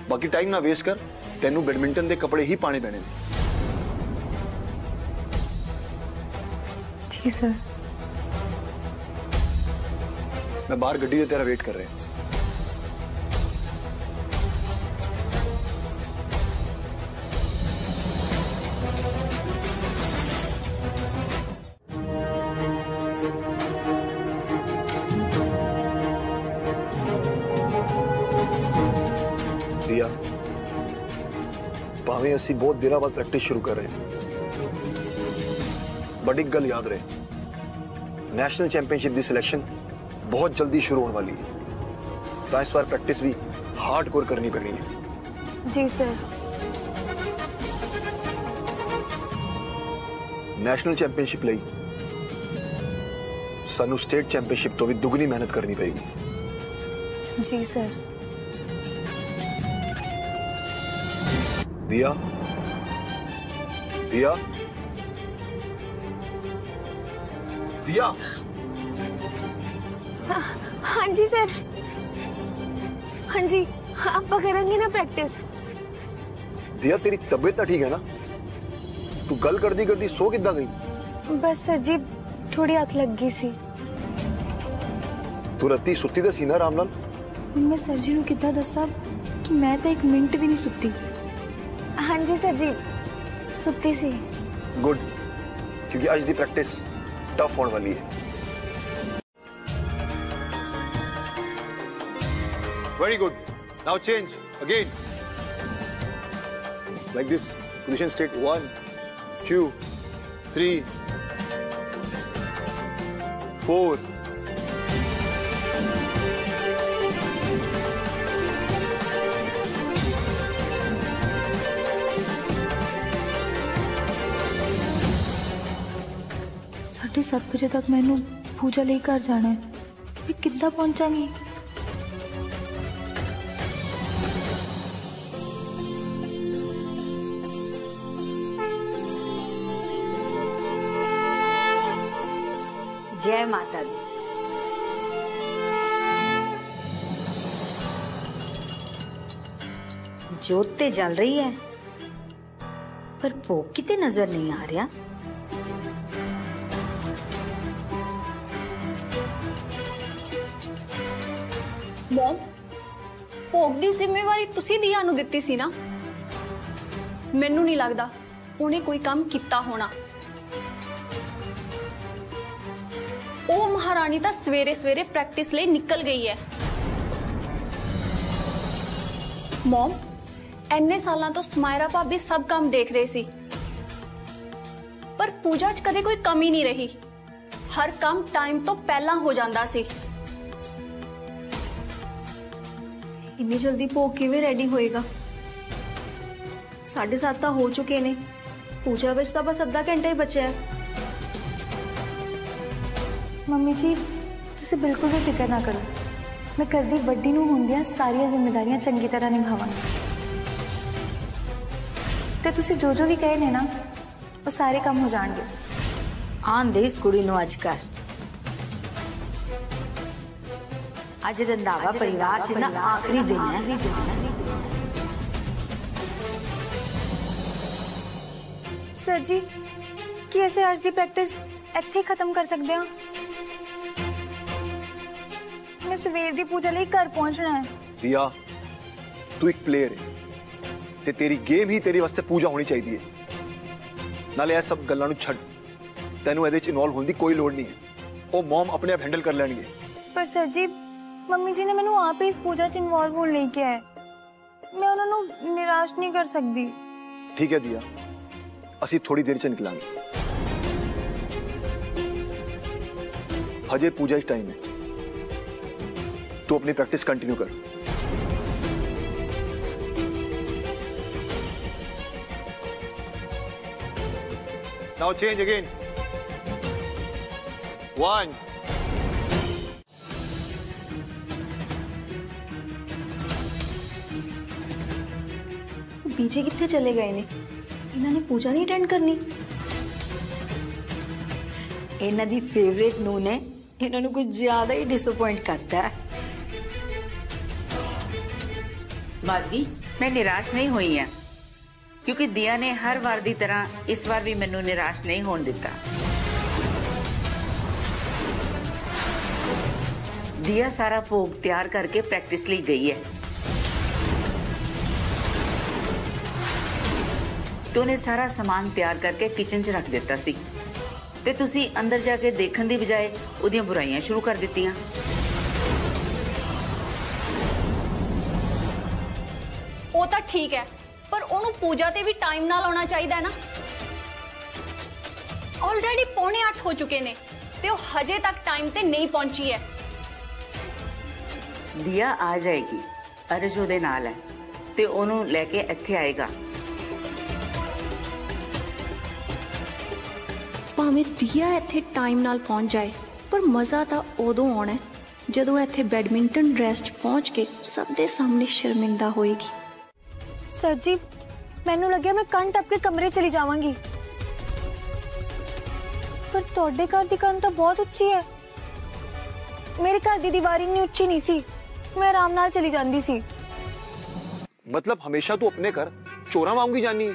ਬਾਕੀ ਟਾਈਮ ਨਾ ਵੇਸਟ ਕਰ ਤੈਨੂੰ ਬੈਡਮਿੰਟਨ ਦੇ ਕੱਪੜੇ ਹੀ ਪਾਣੇ ਪੈਣੇ ਨੇ ਜੀ ਸਰ ਮੈਂ ਬਾਹਰ ਗੱਡੀ ਦੇ ਤੇਰਾ ਵੇਟ ਕਰ ਰਿਹਾ ਭਾਵੇਂ ਅਸੀਂ ਬਹੁਤ ਦਿਨਾਂ ਬਾਅਦ ਪ੍ਰੈਕਟਿਸ ਸ਼ੁਰੂ ਕਰ ਰਹੇ ਹਾਂ ਬਟ ਇੱਕ ਗੱਲ ਯਾਦ ਰਹੇ ਨੈਸ਼ਨਲ ਚੈਂਪੀਅਨਸ਼ਿਪ ਦੀ ਸਿਲੈਕਸ਼ਨ ਬਹੁਤ ਜਲਦੀ ਸ਼ੁਰੂ ਹੋਣ ਵਾਲੀ ਹੈ ਤਾਂ ਇਸ ਵਾਰ ਪ੍ਰੈਕਟਿਸ ਵੀ ਹਾਰਡਕੋਰ ਕਰਨੀ ਪੈਣੀ ਹੈ ਜੀ ਸਰ ਨੈਸ਼ਨਲ ਚੈਂਪੀਅਨਸ਼ਿਪ ਲਈ ਸਾਨੂੰ ਸਟੇਟ ਚੈਂਪੀਅਨਸ਼ਿਪ ਤੋਂ ਵੀ ਦੁੱਗਣੀ ਮਿਹਨਤ ਕਰਨੀ ਪਏਗੀ ਜੀ ਸਰ ਦਿਆ ਦਿਆ ਦਿਆ ਹਾਂਜੀ ਸਰ ਹਾਂਜੀ ਆਪਾਂ ਕਰਾਂਗੇ ਨਾ ਪ੍ਰੈਕਟਿਸ ਦਿਆ ਤੇਰੀ ਤਬੀਅਤ ਤਾਂ ਠੀਕ ਹੈ ਨਾ ਤੂੰ ਗੱਲ ਕਰਦੀ ਕਰਦੀ ਸੋ ਕਿੱਦਾਂ ਗਈ ਬਸ ਸਰ ਜੀ ਥੋੜੀ ਅੱਖ ਲੱਗ ਗਈ ਸੀ ਤੂੰ ਰੱਤੀ ਸੁੱਤੀ ਤਾਂ ਸੀ ਨਾ ਆਰਾਮ ਨਾਲ ਮੈਂ ਸਰ ਜੀ ਨੂੰ ਕਿੱਦਾਂ ਦੱਸਾਂ ਕਿ ਮੈਂ ਤਾਂ ਇੱਕ ਮਿੰਟ ਵੀ ਨਹੀਂ ਸੁੱਤੀ जी सर जी सुती सी गुड क्योंकि आज दी प्रैक्टिस टफ होने वाली है। Very good now change again like this position straight one two, three four ਸਾਢੇ ਸੱਤ ਵਜੇ ਤੱਕ ਮੈਨੂੰ ਪੂਜਾ ਲਈ ਘਰ ਜਾਣਾ ਹੈ ਮੈਂ ਕਿੱਦਾਂ ਪਹੁੰਚਾਂਗੀ जय माता दी जोत ते जल रही है पर भोग किते नजर नहीं आ रहा ਮਮ ਭੋਗ ਦੀ ਜ਼ਿੰਮੇਵਾਰੀ ਤੁਸੀਂ ਦੀਆ ਨੂੰ ਦਿੱਤੀ ਸੀ ਨਾ। ਮੈਨੂੰ ਨਹੀਂ ਲੱਗਦਾ ਉਹਨੇ ਕੋਈ ਕੰਮ ਕੀਤਾ ਹੋਣਾ। ਉਹ ਮਹਾਰਾਣੀ ਤਾਂ ਸਵੇਰੇ ਸਵੇਰੇ ਪ੍ਰੈਕਟਿਸ ਲਈ ਨਿਕਲ ਗਈ ਹੈ। ਮਮ ਐਨੇ ਸਾਲਾਂ ਤੋਂ ਸਮਾਇਰਾ ਭਾਬੀ ਸਭ ਕੰਮ ਦੇਖ ਰਹੇ ਸੀ। ਪਰ ਪੂਜਾ 'ਚ ਕਦੇ ਕੋਈ ਕਮੀ ਨਹੀਂ ਰਹੀ। ਹਰ ਕੰਮ ਟਾਈਮ ਤੋਂ ਪਹਿਲਾਂ ਹੋ ਜਾਂਦਾ ਸੀ। ਇੰਨੀ ਜਲਦੀ ਭੋਗ ਕਿਵੇਂ ਰੈਡੀ ਹੋਏਗਾ 7:30 ਤਾਂ ਹੋ ਚੁੱਕੇ ਨੇ ਪੂਜਾ ਵਿੱਚ ਤਾਂ ਬਸ ਅੱਧਾ ਘੰਟਾ ਹੀ ਬਚਿਆ ਹੈ ਮੰਮੀ ਜੀ ਤੁਸੀਂ ਬਿਲਕੁਲ ਵੀ ਫਿਕਰ ਨਾ ਕਰੋ ਮੈਂ ਕਰਦੀ ਵੱਡੀ ਨੂੰ ਹੁੰਦੀਆਂ ਸਾਰੀਆਂ ਜ਼ਿੰਮੇਵਾਰੀਆਂ ਚੰਗੀ ਤਰ੍ਹਾਂ ਨਿਭਾਵਾਂਗੀ ਤੇ ਤੁਸੀਂ ਜੋ ਜੋ ਵੀ ਕਹੇ ਨੇ ਨਾ ਉਹ ਸਾਰੇ ਕੰਮ ਹੋ ਜਾਣਗੇ ਆਨ ਦੇ ਇਸ ਕੁੜੀ ਨੂੰ ਅੱਜ ਕਰ ਅੱਜ ਰੰਧਾਵਾ ਪਰਿਵਾਰ ਚ ਨਾ ਆਖਰੀ ਦਿਨ ਹੈ ਸਰ ਜੀ ਕੀ ਅਸੀਂ ਅੱਜ ਦੀ ਪ੍ਰੈਕਟਿਸ ਇੱਥੇ ਹੀ ਖਤਮ ਕਰ ਸਕਦੇ ਹਾਂ ਮੈਂ ਸਵੇਰ ਦੀ ਪੂਜਾ ਲਈ ਘਰ ਪਹੁੰਚਣਾ ਹੈ ਦਿਆ ਤੂੰ ਇੱਕ ਪਲੇਅਰ ਹੈ ਤੇ ਤੇਰੀ ਗੇਮ ਹੀ ਤੇਰੇ ਵਾਸਤੇ ਪੂਜਾ ਹੋਣੀ ਚਾਹੀਦੀ ਹੈ ਨਾਲੇ ਇਹ ਸਭ ਗੱਲਾਂ ਨੂੰ ਛੱਡ ਤੈਨੂੰ ਇਹਦੇ ਚ ਇਨਵੋਲਵ ਹੋਣ ਦੀ ਕੋਈ ਲੋੜ ਨਹੀਂ ਹੈ ਉਹ ਮਮ ਆਪਣੇ ਆਪ ਹੈਂਡਲ ਕਰ ਲੈਣਗੇ ਪਰ ਸਰ ਜੀ ਮੰਮੀ ਜੀ ਨੇ ਮੈਨੂੰ ਆਪ ਹੀ ਇਸ ਪੂਜਾ 'ਚ ਇਨਵੋਲਵ ਹੋਣ ਲਈ ਕਿਹਾ ਹੈ ਮੈਂ ਉਹਨਾਂ ਨੂੰ ਨਿਰਾਸ਼ ਨਹੀਂ ਕਰ ਸਕਦੀ ਠੀਕ ਹੈ ਦਿਆ ਅਸੀਂ ਥੋੜੀ ਦੇਰ ਚ ਨਿਕਲਾਂਗੇ ਹਜੇ ਪੂਜਾ ਦਾ ਟਾਈਮ ਹੈ ਤੂੰ ਆਪਣੀ ਪ੍ਰੈਕਟਿਸ ਕੰਟੀਨਿਊ ਕਰ Now change again. One. ਬੀਜੇ ਕਿੱਥੇ ਚਲੇ ਗਏ ਨੇ ਇਹਨਾਂ ਨੇ ਪੂਜਾ ਨਹੀਂ ਅਟੈਂਡ ਕਰਨੀ ਇਹਨਾਂ ਦੀ ਫੇਵਰੇਟ ਨੂੰ ਨੇ ਇਹਨਾਂ ਨੂੰ ਕੁਝ ਜ਼ਿਆਦਾ ਹੀ ਡਿਸਪਾਇੰਟ ਕਰਤਾ ਹੈ ਮਾਧਵੀ ਮੈਂ ਨਿਰਾਸ਼ ਨਹੀਂ ਹੋਈ ਆ ਕਿਉਂਕਿ ਦਿਆ ਨੇ ਹਰ ਵਾਰ ਦੀ ਤਰ੍ਹਾਂ ਇਸ ਵਾਰ ਵੀ ਮੈਨੂੰ ਨਿਰਾਸ਼ ਨਹੀਂ ਹੋਣ ਦਿੱਤਾ ਦਿਆ ਸਾਰਾ ਭੋਗ ਤਿਆਰ ਕਰਕੇ ਪ੍ਰੈਕਟਿਸ ਲਈ ਗਈ ਹੈ ਤੇ ਉਹਨੇ ਸਾਰਾ ਸਮਾਨ ਤਿਆਰ ਕਰਕੇ ਕਿਚਨ 'ਚ ਰੱਖ ਦਿੱਤਾ ਸੀ ਤੇ ਤੁਸੀਂ ਅੰਦਰ ਜਾ ਕੇ ਦੇਖਣ ਦੀ ਬਜਾਏ ਉਹਦੀਆਂ ਬੁਰਾਈਆਂ ਸ਼ੁਰੂ ਕਰ ਦਿੱਤੀਆਂ ਉਹ ਤਾਂ ਠੀਕ ਹੈ ਪਰ ਉਹਨੂੰ ਪੂਜਾ ਤੇ ਵੀ ਟਾਈਮ ਨਾਲ ਆਉਣਾ ਚਾਹੀਦਾ ਹੈ ਨਾ ਆਲਰੇਡੀ ਪੌਣੇ 8 ਹੋ ਚੁੱਕੇ ਨੇ ਤੇ ਉਹ ਹਜੇ ਤੱਕ ਟਾਈਮ ਤੇ ਨਹੀਂ ਪਹੁੰਚੀ ਹੈ ਦਿਆ ਆ ਜਾਏਗੀ ਅਰਜ ਉਹਦੇ ਨਾਲ ਹੈ ਤੇ ਉਹਨੂੰ ਲੈ ਕੇ ਇੱਥੇ ਆਏਗਾ ਭਾਵੇਂ ਦੀਆ ਇੱਥੇ ਟਾਈਮ ਨਾਲ ਪਹੁੰਚ ਜਾਏ ਪਰ ਮਜ਼ਾ ਤਾਂ ਉਦੋਂ ਆਉਣਾ ਹੈ ਜਦੋਂ ਇੱਥੇ ਬੈਡਮਿੰਟਨ ਡਰੈਸ 'ਚ ਪਹੁੰਚ ਕੇ ਸਭ ਦੇ ਸਾਹਮਣੇ ਸ਼ਰਮਿੰਦਾ ਹੋਏਗੀ ਸਰ ਜੀ ਮੈਨੂੰ ਲੱਗਿਆ ਮੈਂ ਕੰਨ ਟੱਪ ਕੇ ਕਮਰੇ ਚਲੀ ਜਾਵਾਂਗੀ ਪਰ ਤੁਹਾਡੇ ਘਰ ਦੀ ਕੰਨ ਤਾਂ ਬਹੁਤ ਉੱਚੀ ਹੈ ਮੇਰੇ ਘਰ ਦੀ ਦੀਵਾਰ ਇੰਨੀ ਉੱਚੀ ਨਹੀਂ ਸੀ ਮੈਂ ਆਰਾਮ ਨਾਲ ਚਲੀ ਜਾਂਦੀ ਸੀ मतलब हमेशा तू अपने घर चोरा मांगी जानी है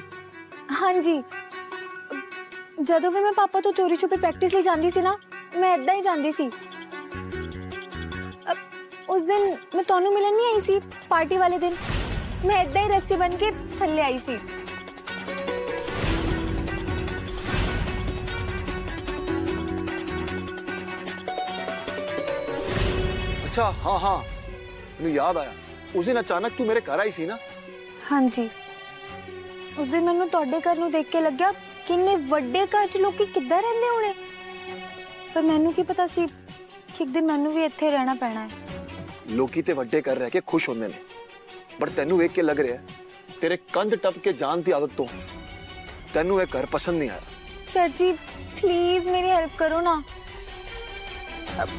ਹਾਂਜੀ ਜਦੋਂ ਵੀ ਮੈਂ ਪਾਪਾ ਤੋਂ ਚੋਰੀ ਛੁਪੇ ਪ੍ਰੈਕਟਿਸ ਲਈ ਜਾਂਦੀ ਸੀ ਨਾ ਮੈਂ ਇਦਾਂ ਹੀ ਜਾਂਦੀ ਸੀ ਅ, ਉਸ ਦਿਨ ਮੈਂ ਤੁਹਾਨੂੰ ਮਿਲਣ ਨਹੀਂ ਆਈ ਸੀ ਪਾਰਟੀ ਵਾਲੇ ਦਿਨ ਮੈਂ ਇਦਾਂ ਹੀ ਰੱਸੀ ਬਨ ਕੇ ਥੱਲੇ ਆਈ ਸੀ अच्छा हाँ हाँ ਮੈਨੂੰ ਯਾਦ ਆਇਆ ਉਸ ਦਿਨ ਅਚਾਨਕ ਤੂੰ ਮੇਰੇ ਘਰ ਆਈ ਸੀ ਨਾ ਹਾਂਜੀ ਉਸ ਦਿਨ ਮੈਨੂੰ ਤੁਹਾਡੇ ਘਰ ਨੂੰ ਦੇਖ ਕੇ ਲੱਗਿਆ ਕਿੰਨੇ ਵੱਡੇ ਘਰ 'ਚ ਲੋਕੀ ਕਿੱਦਾਂ ਰਹਿੰਦੇ ਹੋਣੇ ਪਰ ਮੈਨੂੰ ਕੀ ਪਤਾ ਸੀ ਕਿ ਇੱਕ ਦਿਨ ਮੈਨੂੰ ਵੀ ਇੱਥੇ ਰਹਿਣਾ ਪੈਣਾ ਹੈ ਲੋਕੀ ਤੇ ਵੱਡੇ ਕਰ ਰਹਿ ਕੇ ਖੁਸ਼ ਹੁੰਦੇ ਨੇ ਬਟ ਤੈਨੂੰ ਵੇਖ ਕੇ ਲੱਗ ਰਿਹਾ ਹੈ, ਤੇਰੇ ਕੰਧ ਟੱਪ ਕੇ ਜਾਣ ਦੀ ਆਦਤ ਤੋਂ ਤੈਨੂੰ ਇਹ ਘਰ ਪਸੰਦ ਨਹੀਂ ਆਇਆ ਸਰ ਜੀ ਪਲੀਜ਼ ਮੇਰੀ ਹੈਲਪ ਕਰੋ ਨਾ ਅਬ-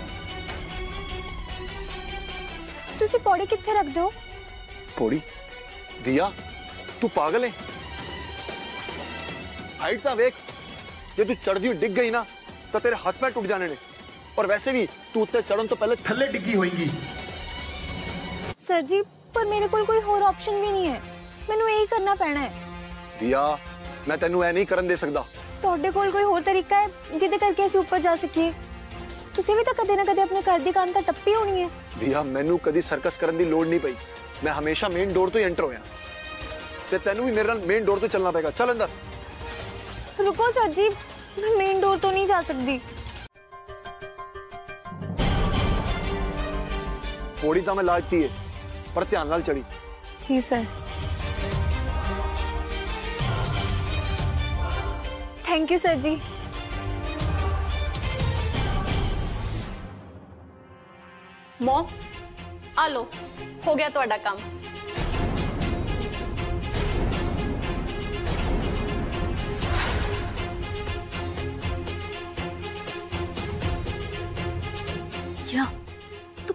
ਤੁਸੀਂ ਪੌੜੀ ਕਿੱਥੇ ਰੱਖਦੇ ਹੋ ਪੌੜੀ ਦਿਆ ਤੂੰ ਪਾਗਲ ਹੈ ਹਾਈਟ ਤਾਂ ਵੇਖ ਜੇ ਤੂੰ ਚੜਦੀ ਹੋਈ ਡਿੱਗ ਗਈ ਨਾ ਤਾਂ ਤੇਰੇ ਹੱਥ ਪੈਰ ਟੁੱਟ ਜਾਣੇ ਨੇ ਔਰ ਵੈਸੇ ਵੀ ਤੂੰ ਉੱਤੇ ਚੜਨ ਤੋਂ ਪਹਿਲੇ ਥੱਲੇ ਡਿੱਗੀ ਹੋਏਗੀ ਸਰ ਜੀ ਪਰ ਮੇਰੇ ਕੋਲ ਕੋਈ ਹੋਰ ਆਪਸ਼ਨ ਵੀ ਨਹੀਂ ਹੈ ਮੈਨੂੰ ਇਹੀ ਕਰਨਾ ਪੈਣਾ ਹੈ ਦਿਆ ਮੈਂ ਤੈਨੂੰ ਐ ਨਹੀਂ ਕਰਨ ਦੇ ਸਕਦਾ ਤੁਹਾਡੇ ਕੋਲ ਕੋਈ ਹੋਰ ਤਰੀਕਾ ਹੈ ਜਿਹਦੇ ਕਰਕੇ ਅਸੀਂ ਉੱਪਰ ਜਾ ਸਕੀਏ ਤੁਸੀਂ ਵੀ ਤਾਂ ਕਦੇ ਨਾ ਕਦੇ ਆਪਣੇ ਘਰ ਦੀ ਕੰਨ ਤਾਂ ਟੱਪੀ ਹੋਣੀ ਹੈ ਦਿਆ ਮੈਨੂੰ ਕਦੀ ਸਰਕਸ ਕਰਨ ਦੀ ਲੋੜ ਨਹੀਂ ਪਈ ਮੈਂ ਹਮੇਸ਼ਾ ਮੇਨ ਡੋਰ ਤੋਂ ਹੀ ਐਂਟਰ ਹੋਇਆ ਤੇ ਤੈਨੂੰ ਵੀ ਮੇਰੇ ਨਾਲ ਮੇਨ ਡੋਰ ਤੋਂ ਚੱਲਣਾ ਪਏਗਾ ਚੱਲ ਅੰਦਰ रुको सर जी मैं मेन डोर तो नहीं जा सकती। थोड़ी तो मैं लाजती है पर ध्यान नाल चढ़ी जी सर। थैंक यू सर जी। मो आ लो हो गया थोड़ा तो काम।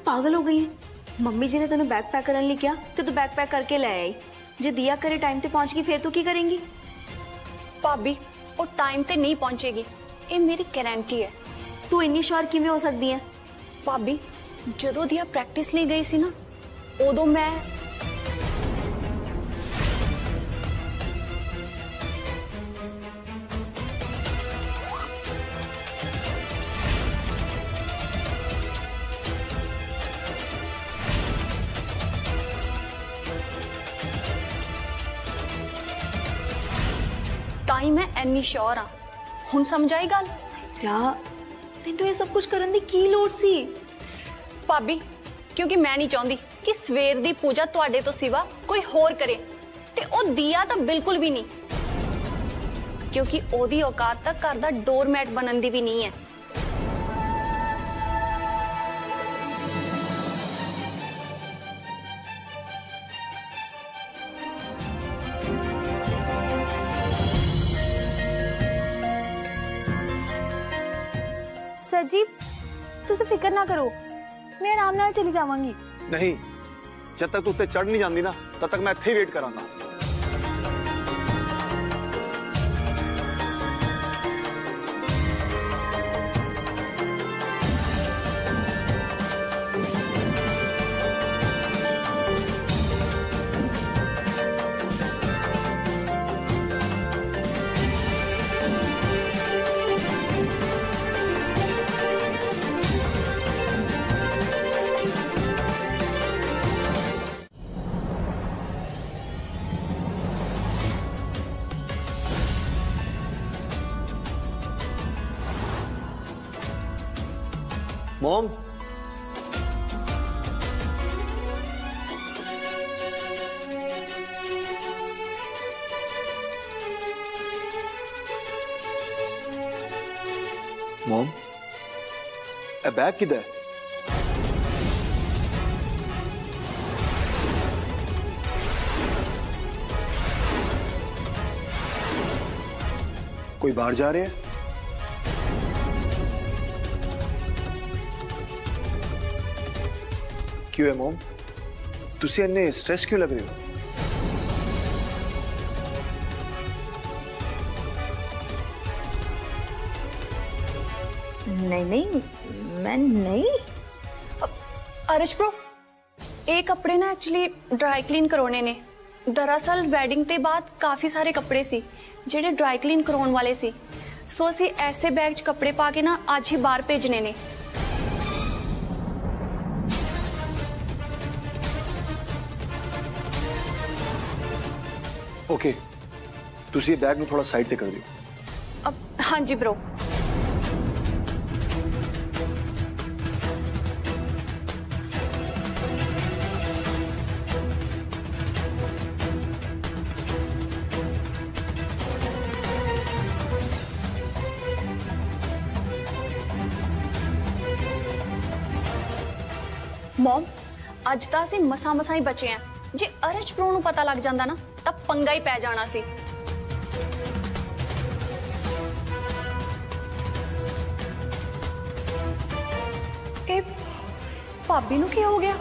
पागल हो गई है मम्मी जी ने तेन बैग पैक करने लिए किया तो तू बैग पैक करके ले आई जे दिया करे टाइम पे पहुंच गई फिर तू की करेंगी ਭਾਬੀ ਉਹ ਟਾਈਮ ਤੇ ਨਹੀਂ ਪਹੁੰਚੇਗੀ ਇਹ ਮੇਰੀ ਗਾਰੰਟੀ ਹੈ तू इन्नी श्योर किवें हो सकती है ਭਾਬੀ ਜਦੋਂ ਦੀਆਂ ਪ੍ਰੈਕਟਿਸ ਲਈ ਗਈ ਸੀ ਨਾ ਉਦੋਂ ਮੈਂ ਐਨੀ ਸ਼ੋਰ ਆ ਹੁਣ ਸਮਝ ਆਈ ਗੱਲ ਕਿਆ ਤੈਨੂੰ ਇਹ ਸਭ ਕੁਝ ਕਰਨ ਦੀ ਕੀ ਲੋੜ ਸੀ ਭਾਬੀ ਕਿਉਂਕਿ ਮੈਂ ਨਹੀਂ ਚਾਹੁੰਦੀ ਕਿ ਸਵੇਰ ਦੀ ਪੂਜਾ ਤੁਹਾਡੇ ਤੋਂ ਸਿਵਾ ਕੋਈ ਹੋਰ ਕਰੇ ਤੇ ਉਹ ਦੀਆ ਤਾਂ ਬਿਲਕੁਲ ਵੀ ਨਹੀਂ ਕਿਉਂਕਿ ਉਹਦੀ ਔਕਾਤ ਤੱਕ ਘਰ ਦਾ ਡੋਰਮੈਟ ਬਣਨ ਦੀ ਵੀ ਨਹੀਂ ਹੈ फ़िक्र ना करो। मैं आराम चली जावा नहीं, जब तक तू चढ़ नहीं जाती ना, तब तक मैं इतने वेट करा मॉम बैग किधर कोई बाहर जा रहे हैं? क्यों है मॉम तुसी इन्ने स्ट्रेस क्यों लग रहे हो? नहीं मैं नहीं अरश ब्रो ਇਹ ਕੱਪੜੇ ਨਾ ਐਕਚੁਅਲੀ ਡਰਾਈ ਕਲੀਨ ਕਰਾਉਣੇ ਨੇ ਦਰਅਸਲ ਵੈਡਿੰਗ ਤੇ ਬਾਅਦ ਕਾਫੀ ਸਾਰੇ ਕੱਪੜੇ ਸੀ ਜਿਹੜੇ ਡਰਾਈ ਕਲੀਨ ਕਰਾਉਣ ਵਾਲੇ ਸੀ ਸੋ ਅਸੀਂ ਐਸੇ ਬੈਗ 'ਚ ਕੱਪੜੇ ਪਾ ਕੇ ਨਾ ਅੱਜ ਹੀ ਬਾਹਰ ਭੇਜਨੇ ਨੇ ਓਕੇ ਤੁਸੀਂ ਇਹ ਬੈਗ ਨੂੰ ਥੋੜਾ ਸਾਈਡ ਤੇ ਕਰ ਦਿਓ ਅਬ ਹਾਂਜੀ ਬ్రో अज तक अस मसा मसा ही बचे हैं जे अरश प्रो पता लग जाता ना तो पंगा ही पै जाना सी भाभी क्या हो गया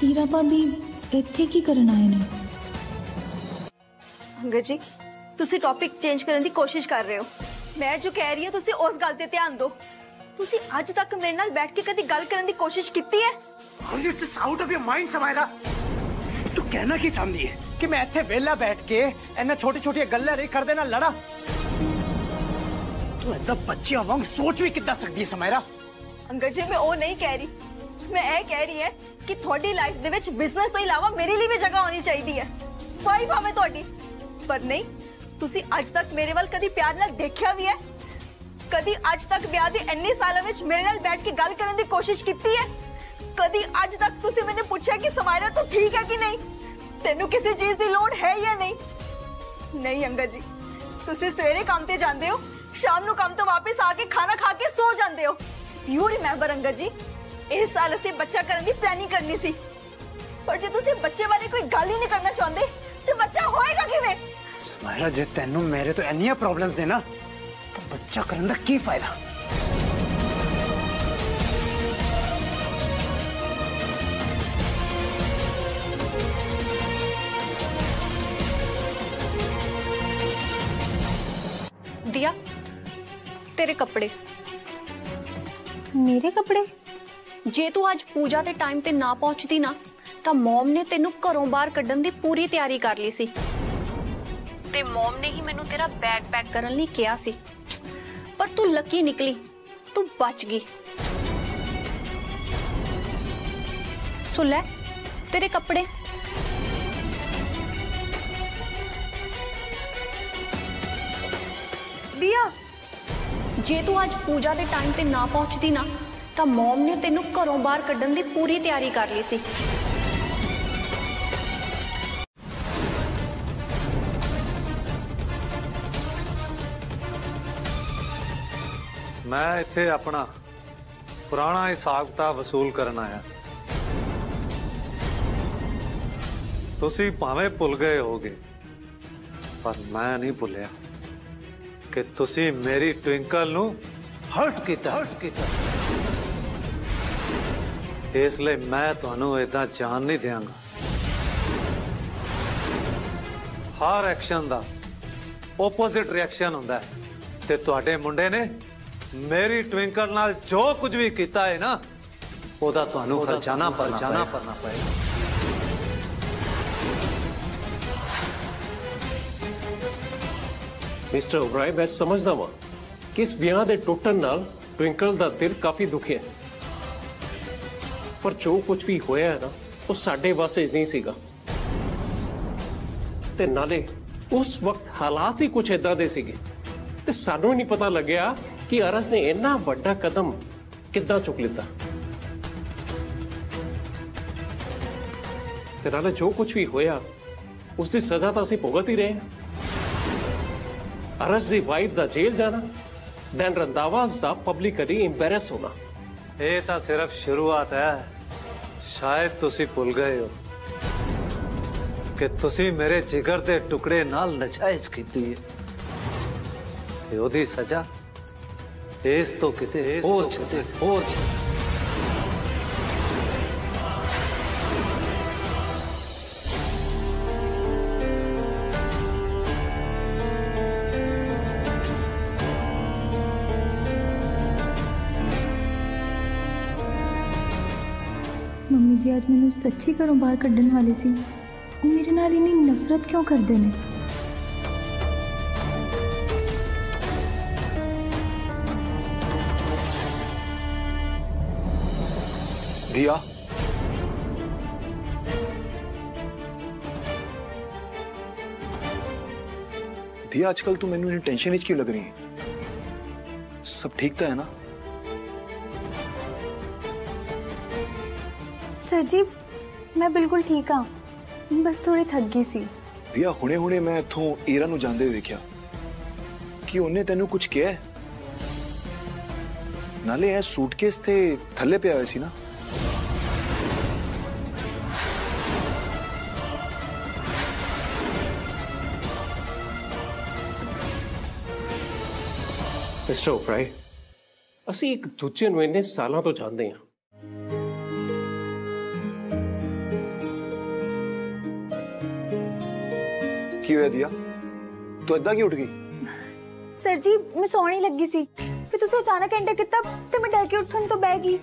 हीरा भाभी इतने की करना आए ने ਅੰਗਦ ਜੀ ਤੁਸੀਂ ਟੌਪਿਕ ਚੇਂਜ ਕਰਨ ਦੀ ਕੋਸ਼ਿਸ਼ ਕਰ ਰਹੇ ਹੋ ਮੈਂ ਜੋ ਕਹਿ ਰਹੀ ਹਾਂ ਤੁਸੀਂ ਉਸ ਗੱਲ ਤੇ ਧਿਆਨ ਦਿਓ ਤੁਸੀਂ ਅੱਜ ਤੱਕ ਮੇਰੇ ਨਾਲ ਬੈਠ ਕੇ ਕਦੀ ਗੱਲ ਕਰਨ ਦੀ ਕੋਸ਼ਿਸ਼ ਕੀਤੀ ਹੈ Are you just out of your mind, Samaira? ਤੂੰ ਕਹਿਣਾ ਕੀ ਚਾਹੁੰਦੀ ਹੈ ਕਿ ਮੈਂ ਇੱਥੇ ਵਿਹਲਾ ਬੈਠ ਕੇ ਇਹਨਾਂ ਛੋਟੀ ਛੋਟੀਆਂ ਗੱਲਾਂ ਰੇ ਕਰਦੇ ਨਾਲ ਲੜਾ ਤੂੰ ਏਦਾਂ ਬੱਚਿਆਂ ਵਾਂਗ ਸੋਚ ਵੀ ਕਿੱਦਾਂ ਸਕਦੀ ਹੈ ਸਮਾਇਰਾ ਅੰਗਦ ਜੀ ਮੈਂ ਉਹ ਨਹੀਂ ਕਹਿ ਰਹੀ ਮੈਂ ਇਹ ਕਹਿ ਰਹੀ ਹਾਂ ਕਿ ਤੁਹਾਡੀ ਲਾਈਫ ਦੇ ਵਿੱਚ ਬਿਜ਼ਨਸ ਤੋਂ ਇਲਾਵਾ ਮੇਰੇ ਲਈ ਵੀ ਜਗ੍ਹਾ ਹੋਣੀ ਚਾਹੀਦੀ ਹੈ ਵਾਈ ਭਾਵੇਂ ਤੁਹਾਡੀ ਪਰ ਨਹੀਂ ਤੁਸੀਂ ਅੱਜ ਤੱਕ ਮੇਰੇ ਵੱਲ ਕਦੀ ਪਿਆਰ ਨਾਲ ਦੇਖਿਆ ਵੀ ਹੈ ਕਦੀ ਅੱਜ ਤੱਕ ਵਿਆਹ ਦੇ ਇੰਨੇ ਸਾਲਾਂ ਵਿੱਚ ਮੇਰੇ ਨਾਲ ਬੈਠ ਕੇ ਗੱਲ ਕਰਨ ਦੀ ਕੋਸ਼ਿਸ਼ ਕੀਤੀ ਹੈ ਕਦੀ ਅੱਜ ਤੱਕ ਤੁਸੀਂ ਮੈਨੂੰ ਪੁੱਛਿਆ ਕਿ ਸਮਾਇਰਾ ਤੂੰ ਠੀਕ ਹੈ ਕਿ ਨਹੀਂ ਤੈਨੂੰ ਕਿਸੇ ਚੀਜ਼ ਦੀ ਲੋੜ ਹੈ ਜਾਂ ਨਹੀਂ ਨਹੀਂ ਅੰਗਦ ਜੀ ਤੁਸੀਂ ਸਵੇਰੇ ਕੰਮ ਤੇ ਜਾਂਦੇ ਹੋ ਸ਼ਾਮ ਨੂੰ ਕੰਮ ਤੋਂ ਵਾਪਸ ਆ ਕੇ ਖਾਣਾ ਖਾ ਕੇ ਸੋ ਜਾਂਦੇ ਹੋ ਯੂ ਰਿਮੈਂਬਰ ਅੰਗਦ ਜੀ ਇਸ ਸਾਲ ਅਸੀਂ ਬੱਚਾ ਕਰਨ ਦੀ ਪਲੈਨਿੰਗ ਕਰਨੀ ਸੀ ਪਰ ਜੇ ਤੁਸੀਂ ਬੱਚੇ ਬਾਰੇ ਕੋਈ ਗੱਲ ਹੀ ਨਹੀਂ ਕਰਨਾ ਚਾਹੁੰਦੇ ਤੇ ਬੱਚਾ ਹੋਏਗਾ ਕਿਵੇਂ ਸਮਾਇਰਾ ਜੇ ਤੈਨੂੰ ਮੇਰੇ ਤੋਂ ਇੰਨੀਆਂ ਪ੍ਰੋਬਲਮਸ ਨੇ ਨਾ ਤਾਂ ਬੱਚਾ ਕਰਨ ਦਾ ਕੀ ਫਾਇਦਾ ਦਿਆ ਤੇਰੇ ਕੱਪੜੇ ਮੇਰੇ ਕੱਪੜੇ ਜੇ ਤੂੰ ਅੱਜ ਪੂਜਾ ਦੇ ਟਾਈਮ ਤੇ ਨਾ ਪਹੁੰਚਦੀ ਨਾ ਤਾਂ ਮਮ ਨੇ ਤੈਨੂੰ ਘਰੋਂ ਬਾਹਰ ਕੱਢਣ ਦੀ ਪੂਰੀ ਤਿਆਰੀ ਕਰ ਲਈ ਸੀ ਤੇ ਮਮ ਨੇ ਹੀ ਮੈਨੂੰ ਤੇਰਾ ਬੈਗ ਪੈਕ ਕਰਨ ਲਈ ਕਿਹਾ ਸੀ ਪਰ ਤੂੰ ਲੱਕੀ ਨਿਕਲੀ ਤੂੰ ਬਚ ਗਈ ਸੋ ਲੈ ਤੇਰੇ ਕੱਪੜੇ ਦੀਆ ਜੇ ਤੂੰ ਅੱਜ ਪੂਜਾ ਦੇ ਟਾਈਮ ਤੇ ਨਾ ਪਹੁੰਚਦੀ ਨਾ ਤਾਂ ਮਮ ਨੇ ਤੈਨੂੰ ਘਰੋਂ ਬਾਹਰ ਕੱਢਣ ਦੀ ਪੂਰੀ ਤਿਆਰੀ ਕਰ ਲਈ ਸੀ ਮੈਂ ਇੱਥੇ ਆਪਣਾ ਪੁਰਾਣਾ ਹਿਸਾਬ ਕਿਤਾਬ ਵਸੂਲ ਕਰਨ ਆਇਆ ਤੁਸੀਂ ਭਾਵੇਂ ਭੁੱਲ ਗਏ ਹੋਗੇ ਪਰ ਮੈਂ ਨਹੀਂ ਭੁੱਲਿਆ ਕਿ ਤੁਸੀਂ ਮੇਰੀ ਟਵਿੰਕਲ ਨੂੰ ਹਰਟ ਕੀਤਾ ਹਰਟ ਕੀਤਾ ਇਸ ਲਈ ਮੈਂ ਤੁਹਾਨੂੰ ਇਦਾਂ ਜਾਣ ਨਹੀਂ ਦਿਆਂਗਾ ਹਰ ਐਕਸ਼ਨ ਦਾ ਆਪੋਜ਼ਿਟ ਰਿਐਕਸ਼ਨ ਹੁੰਦਾ ਹੈ ਤੇ ਤੁਹਾਡੇ ਮੁੰਡੇ ਨੇ ਮੇਰੀ ਟਵਿੰਕਲ ਨਾਲ ਜੋ ਕੁਝ ਵੀ ਕੀਤਾ ਹੈ ਨਾ ਉਹਦਾ ਤੁਹਾਨੂੰ ਖਰਚਾਣਾ ਪਰਚਾਣਾ ਕਰਨਾ ਪਏਗਾ ਮਿਸਟਰ ਓਬਰਾਏ ਮੈਂ ਸਮਝਦਾ ਵਾਂ ਕਿ ਇਸ ਵਿਆਹ ਦੇ ਟੁੱਟਣ ਨਾਲ ਟਵਿੰਕਲ ਦਾ ਦਿਲ ਕਾਫੀ ਦੁਖਿਆ ਹੈ। ਪਰ ਜੋ ਕੁਝ ਵੀ ਹੋਇਆ ਹੈ ਨਾ ਉਹ ਸਾਡੇ ਵਾਸਤੇ ਨਹੀਂ ਸੀਗਾ ਤੇ ਨਾਲੇ ਉਸ ਵਕਤ ਹਾਲਾਤ ਹੀ ਕੁਝ ਇਦਾਂ ਦੇ ਸੀਗੇ ਤੇ ਸਾਨੂੰ ਨਹੀਂ ਪਤਾ ਲੱਗਿਆ ਕਿ ਅਰਸ ਨੇ ਇੰਨਾ ਵੱਡਾ ਕਦਮ ਕਿੱਦਾਂ ਚੁੱਕ ਲਿੱਤਾ ਤੇ ਨਾਲੇ ਜੋ ਕੁਝ ਵੀ ਹੋਇਆ ਉਸ ਦੀ ਸਜ਼ਾ ਤਾਂ ਅਸੀਂ ਭੁਗਤ ਹੀ ਰਹੇ ਹਾਂ ਅਰਸ ਦੀ ਵਾਈਫ ਦਾ ਜੇਲ੍ਹ ਜਾਣਾ ਦੈਨ ਰੰਦਾਵਾ ਦਾ ਪਬਲਿਕਲੀ ਇੰਪੈਰਸ ਹੋਣਾ ਇਹ ਤਾਂ ਸਿਰਫ ਸ਼ੁਰੂਆਤ ਹੈ ਸ਼ਾਇਦ ਤੁਸੀਂ ਭੁੱਲ ਗਏ ਹੋ ਕਿ ਤੁਸੀਂ ਮੇਰੇ ਜਿਗਰ ਦੇ ਟੁਕੜੇ ਨਾਲ ਨਜਾਇਜ਼ ਕੀਤੀ ਹੈ योधी सजा। इस तो किते होच किते होच मम्मी जी आज मैं सच्ची घरों बाहर क्डन वाली सी। मेरे नाल इन्नी नफरत क्यों कर देने दिया दिया आजकल तू मैनू टेंशन ही क्यों लग रही है सब ठीक तो है ना ਸਰ ਜੀ ਮੈਂ ਬਿਲਕੁਲ ਠੀਕ ਹਾਂ ਬਸ ਥੋੜੀ ਥੱਕ ਗਈ ਸੀ दिया ਹੁਣੇ ਹੁਣੇ ਮੈਂ ਇੱਥੋਂ ਈਰਾ ਨੂੰ ਜਾਂਦੇ ਹੋਏ ਵੇਖਿਆ ਕਿ ਉਹਨੇ ਤੈਨੂੰ ਕੁਝ ਕਿਹਾ ਹੈ? ਨਾਲੇ ਇਹ ਸੂਟਕੇਸ ਤੇ ਥੱਲੇ ਪਿਆ ਹੋਇਆ ਸੀ ਨਾ ਮਿਸਟਰ ਓਬਰਾਏ ਅਸੀਂ ਇੱਕ ਦੂਜੇ ਨੂੰ ਇੰਨੇ ਸਾਲਾਂ ਤੋਂ ਜਾਣਦੇ ਹਾਂ ਕੀ ਹੋਇਆ ਦਿਆ ਤੂੰ ਏਦਾਂ ਕੀ ਉੱਠ ਗਈ ਸਰ ਜੀ ਮੈਂ ਸੌਣੀ ਲੱਗੀ ਸੀ ਫਿਰ ਤੁਸੀਂ ਅਚਾਨਕ ਐਂਟਰ ਕੀਤਾ ਤੇ ਮੈਂ ਡਰ ਕੇ ਉੱਠਣ ਤੋਂ ਬਹਿ ਗਈ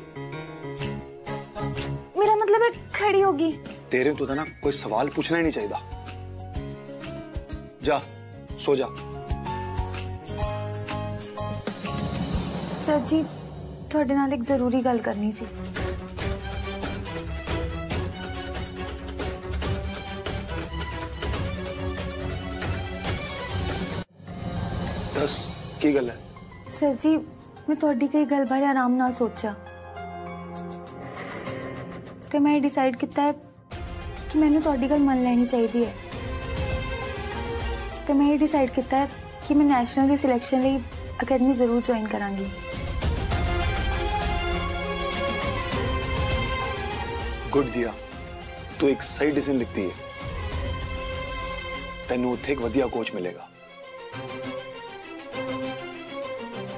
ਮੇਰਾ ਮਤਲਬ ਹੈ ਖੜੀ ਹੋ ਗਈ ਤੇਰੇ ਤੋਂ ਤਾਂ ਨਾ ਕੋਈ ਸਵਾਲ ਪੁੱਛਣਾ ਹੀ ਨਹੀਂ ਚਾਹੀਦਾ ਜਾ ਸੋ ਸਰ ਜੀ ਤੁਹਾਡੇ ਨਾਲ ਇੱਕ ਜ਼ਰੂਰੀ ਗੱਲ ਕਰਨੀ ਸੀ ਦੱਸ ਕੀ ਗੱਲ ਹੈ ਸਰ ਜੀ ਮੈਂ ਤੁਹਾਡੀ ਕਈ ਗੱਲ ਬਾਰੇ ਆਰਾਮ ਨਾਲ ਸੋਚਿਆ ਤੇ ਮੈਂ ਡਿਸਾਈਡ ਕੀਤਾ ਹੈ ਕਿ ਮੈਨੂੰ ਤੁਹਾਡੀ ਗੱਲ ਮੰਨ ਲੈਣੀ ਚਾਹੀਦੀ ਹੈ ਤੇ ਮੈਂ ਇਹ ਡਿਸਾਈਡ ਕੀਤਾ ਹੈ ਕਿ ਮੈਂ ਨੈਸ਼ਨਲ ਦੀ ਸਿਲੈਕਸ਼ਨ ਲਈ ਅਕੈਡਮੀ ਜ਼ਰੂਰ ਜੁਆਇਨ ਕਰਾਂਗੀ ਗੁੱਡ ਦਿਆ ਤੂੰ ਇੱਕ ਸਹੀ ਡਿਸੀਜਨ ਲਿੱਤੀ ਹੈ ਤੈਨੂੰ ਉੱਥੇ ਇੱਕ ਵਧੀਆ ਕੋਚ ਮਿਲੇਗਾ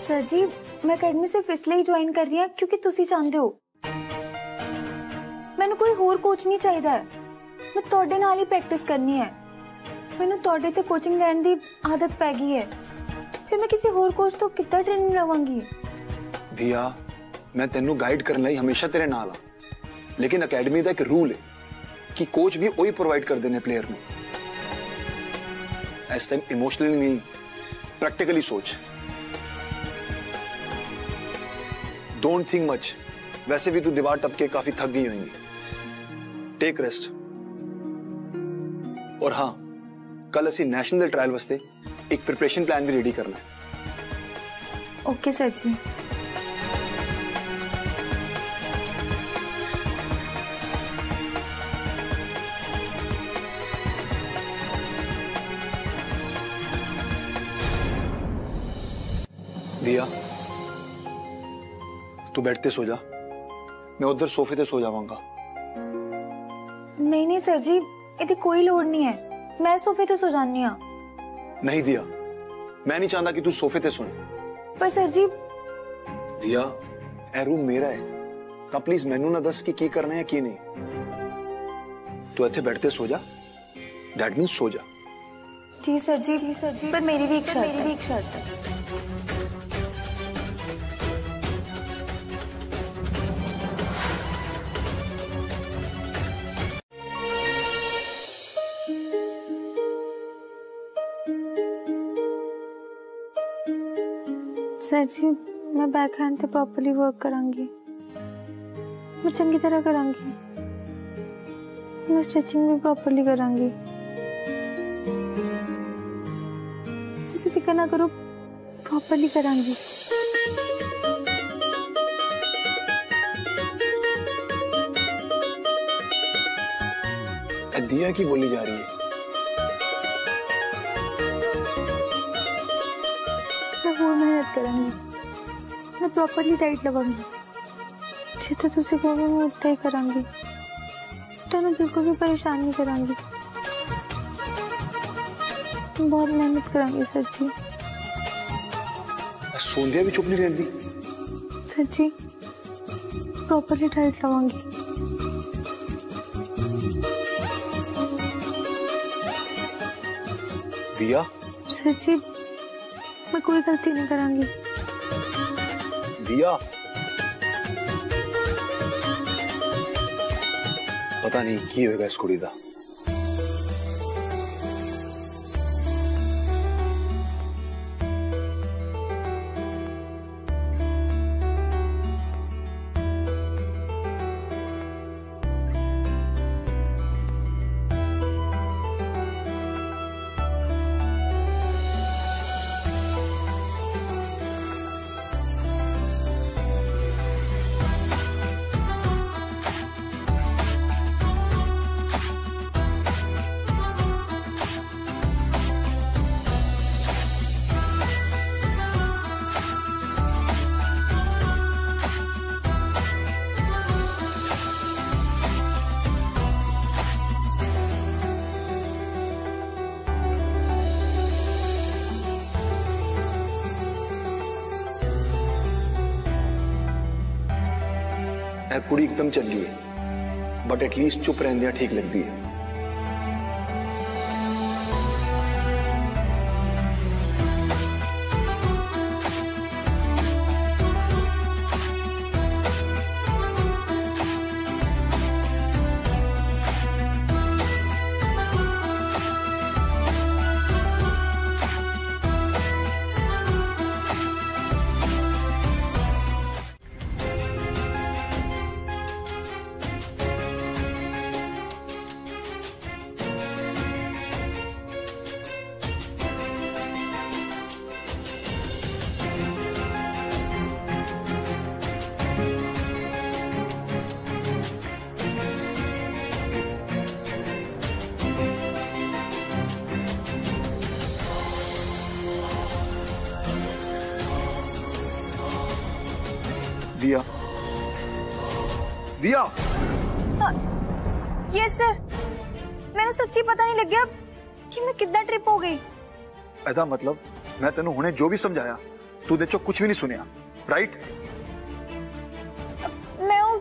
ਸਰ ਜੀ ਮੈਂ ਅਕੈਡਮੀ ਸਿਰਫ ਇਸ ਲਈ ਜੁਆਇਨ ਕਰ ਰਹੀ ਹਾਂ ਕਿਉਂਕਿ ਤੁਸੀਂ ਚਾਹੁੰਦੇ ਹੋ ਮੈਨੂੰ ਕੋਈ ਹੋਰ ਕੋਚ ਨਹੀਂ ਚਾਹੀਦਾ ਹੈ। ਮੈਂ ਤੁਹਾਡੇ ਨਾਲ ਹੀ ਪ੍ਰੈਕਟਿਸ ਕਰਨੀ ਹੈ ਮੈਨੂੰ ਤੁਹਾਡੇ ਤੇ ਕੋਚਿੰਗ ਲੈਣ ਦੀ ਆਦਤ ਪੈ ਗਈ ਹੈ ਫਿਰ ਮੈਂ ਕਿਸੇ ਹੋਰ ਕੋਚ ਤੋਂ ਕਿੱਦਾਂ ਟ੍ਰੇਨਿੰਗ ਲਵਾਂਗੀ ਦਿਆ ਮੈਂ ਤੈਨੂੰ ਗਾਈਡ ਕਰਨ ਲਈ ਹਮੇਸ਼ਾ ਤੇਰੇ ਨਾਲ ਆ ਲੇਕਿਨ ਅਕੈਡਮੀ ਦਾ ਇੱਕ ਰੂਲ ਹੈ ਕਿ ਕੋਚ ਵੀ ਉਹੀ ਪ੍ਰੋਵਾਈਡ ਕਰਦੇ ਨੇ ਪਲੇਅਰ ਨੂੰ ਇਸ ਟਾਈਮ ਇਮੋਸ਼ਨਲੀ ਨਹੀਂ ਪ੍ਰੈਕਟੀਕਲੀ ਸੋਚ डोंट थिंक मच वैसे भी तू दीवार टपके काफी थक गई होंगी टेक रेस्ट और हाँ कल ਅਸੀਂ ਨੈਸ਼ਨਲ ਟ੍ਰਾਇਲ ਵਾਸਤੇ एक प्रिपरेशन प्लान भी रेडी करना है। ओके सर जी। दिया तू बैठते सो जा। मैं उधर सोफे से सो जावांगा नहीं नहीं सर जी इतनी कोई लोड नहीं है। मैं सोफे से सो जानी हूँ। नहीं दिया मैं नहीं चाहता कि तू सोफे ते सुन ਪਰ ਸਰ ਜੀ दिया ए रूम मेरा है ਤਾਂ ਪਲੀਜ਼ ਮੈਨੂੰ ਨਾ ਦੱਸ ਕਿ ਕੀ ਕਰਨਾ ਹੈ ਕੀ ਨਹੀਂ ਤੂੰ ਇੱਥੇ ਬੈਠ ਤੇ ਸੋ ਜਾ ਦੈਟ ਮੀਨਸ ਸੋ ਜਾ जी सर जी जी सर जी पर मेरी भी एक शर्त मेरी सर जी मैं बैक हैंड से प्रॉपरली वर्क करूँगी। मैं चंगी तरह करूँगी। मैं स्ट्रेचिंग भी प्रॉपरली करूँगी। तुझे फ़िक्र ना करो प्रॉपरली करूँगी। दिया की बोली जा रही है? करूँगी। मैं प्रॉपरली डाइट लगाऊँगी। जितना तुझसे कहोगे मैं उतना ही कराऊँगी तो मैं बिल्कुल भी परेशान नहीं कराऊँगी बहुत मेहनत कराऊँगी सर जी सोंधिया भी चुप नहीं रहती? सर जी प्रॉपरली डाइट लगाऊँगी। दिया? सर जी मैं कोई गलती नहीं करांगी। दिया। पता नहीं की होगा इस कुड़ी का। कुड़ी एकदम चल गई है। बट एटलीस्ट चुप रहने ठीक लगती है। दिया यस सर ਮੈਨੂੰ ਸੱਚੀ ਪਤਾ ਨਹੀਂ ਲੱਗਿਆ ਕਿ ਮੈਂ ਕਿੱਦਾਂ ਟ੍ਰਿਪ ਹੋ ਗਈ ਇਹਦਾ ਮਤਲਬ ਮੈਂ ਤੈਨੂੰ ਹੁਣੇ ਜੋ ਵੀ ਸਮਝਾਇਆ ਤੂੰ ਦੇ ਚੋਂ ਕੁਝ ਵੀ ਨਹੀਂ ਸੁਣਿਆ ਰਾਈਟ ਮੈਂ ਉਹ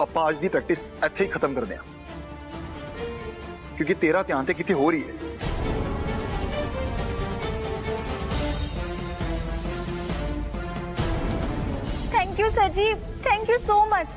ਆਪਾਂ ਅੱਜ ਦੀ ਪ੍ਰੈਕਟਿਸ ਇੱਥੇ ਹੀ ਖਤਮ ਕਰਦੇ ਹਾਂ ਕਿਉਂਕਿ ਤੇਰਾ ਧਿਆਨ ਤੇ ਕਿਤੇ ਹੋਰ ਹੀ ਹੈ ਥੈਂਕ ਯੂ ਸਰ ਜੀ Thank you so much.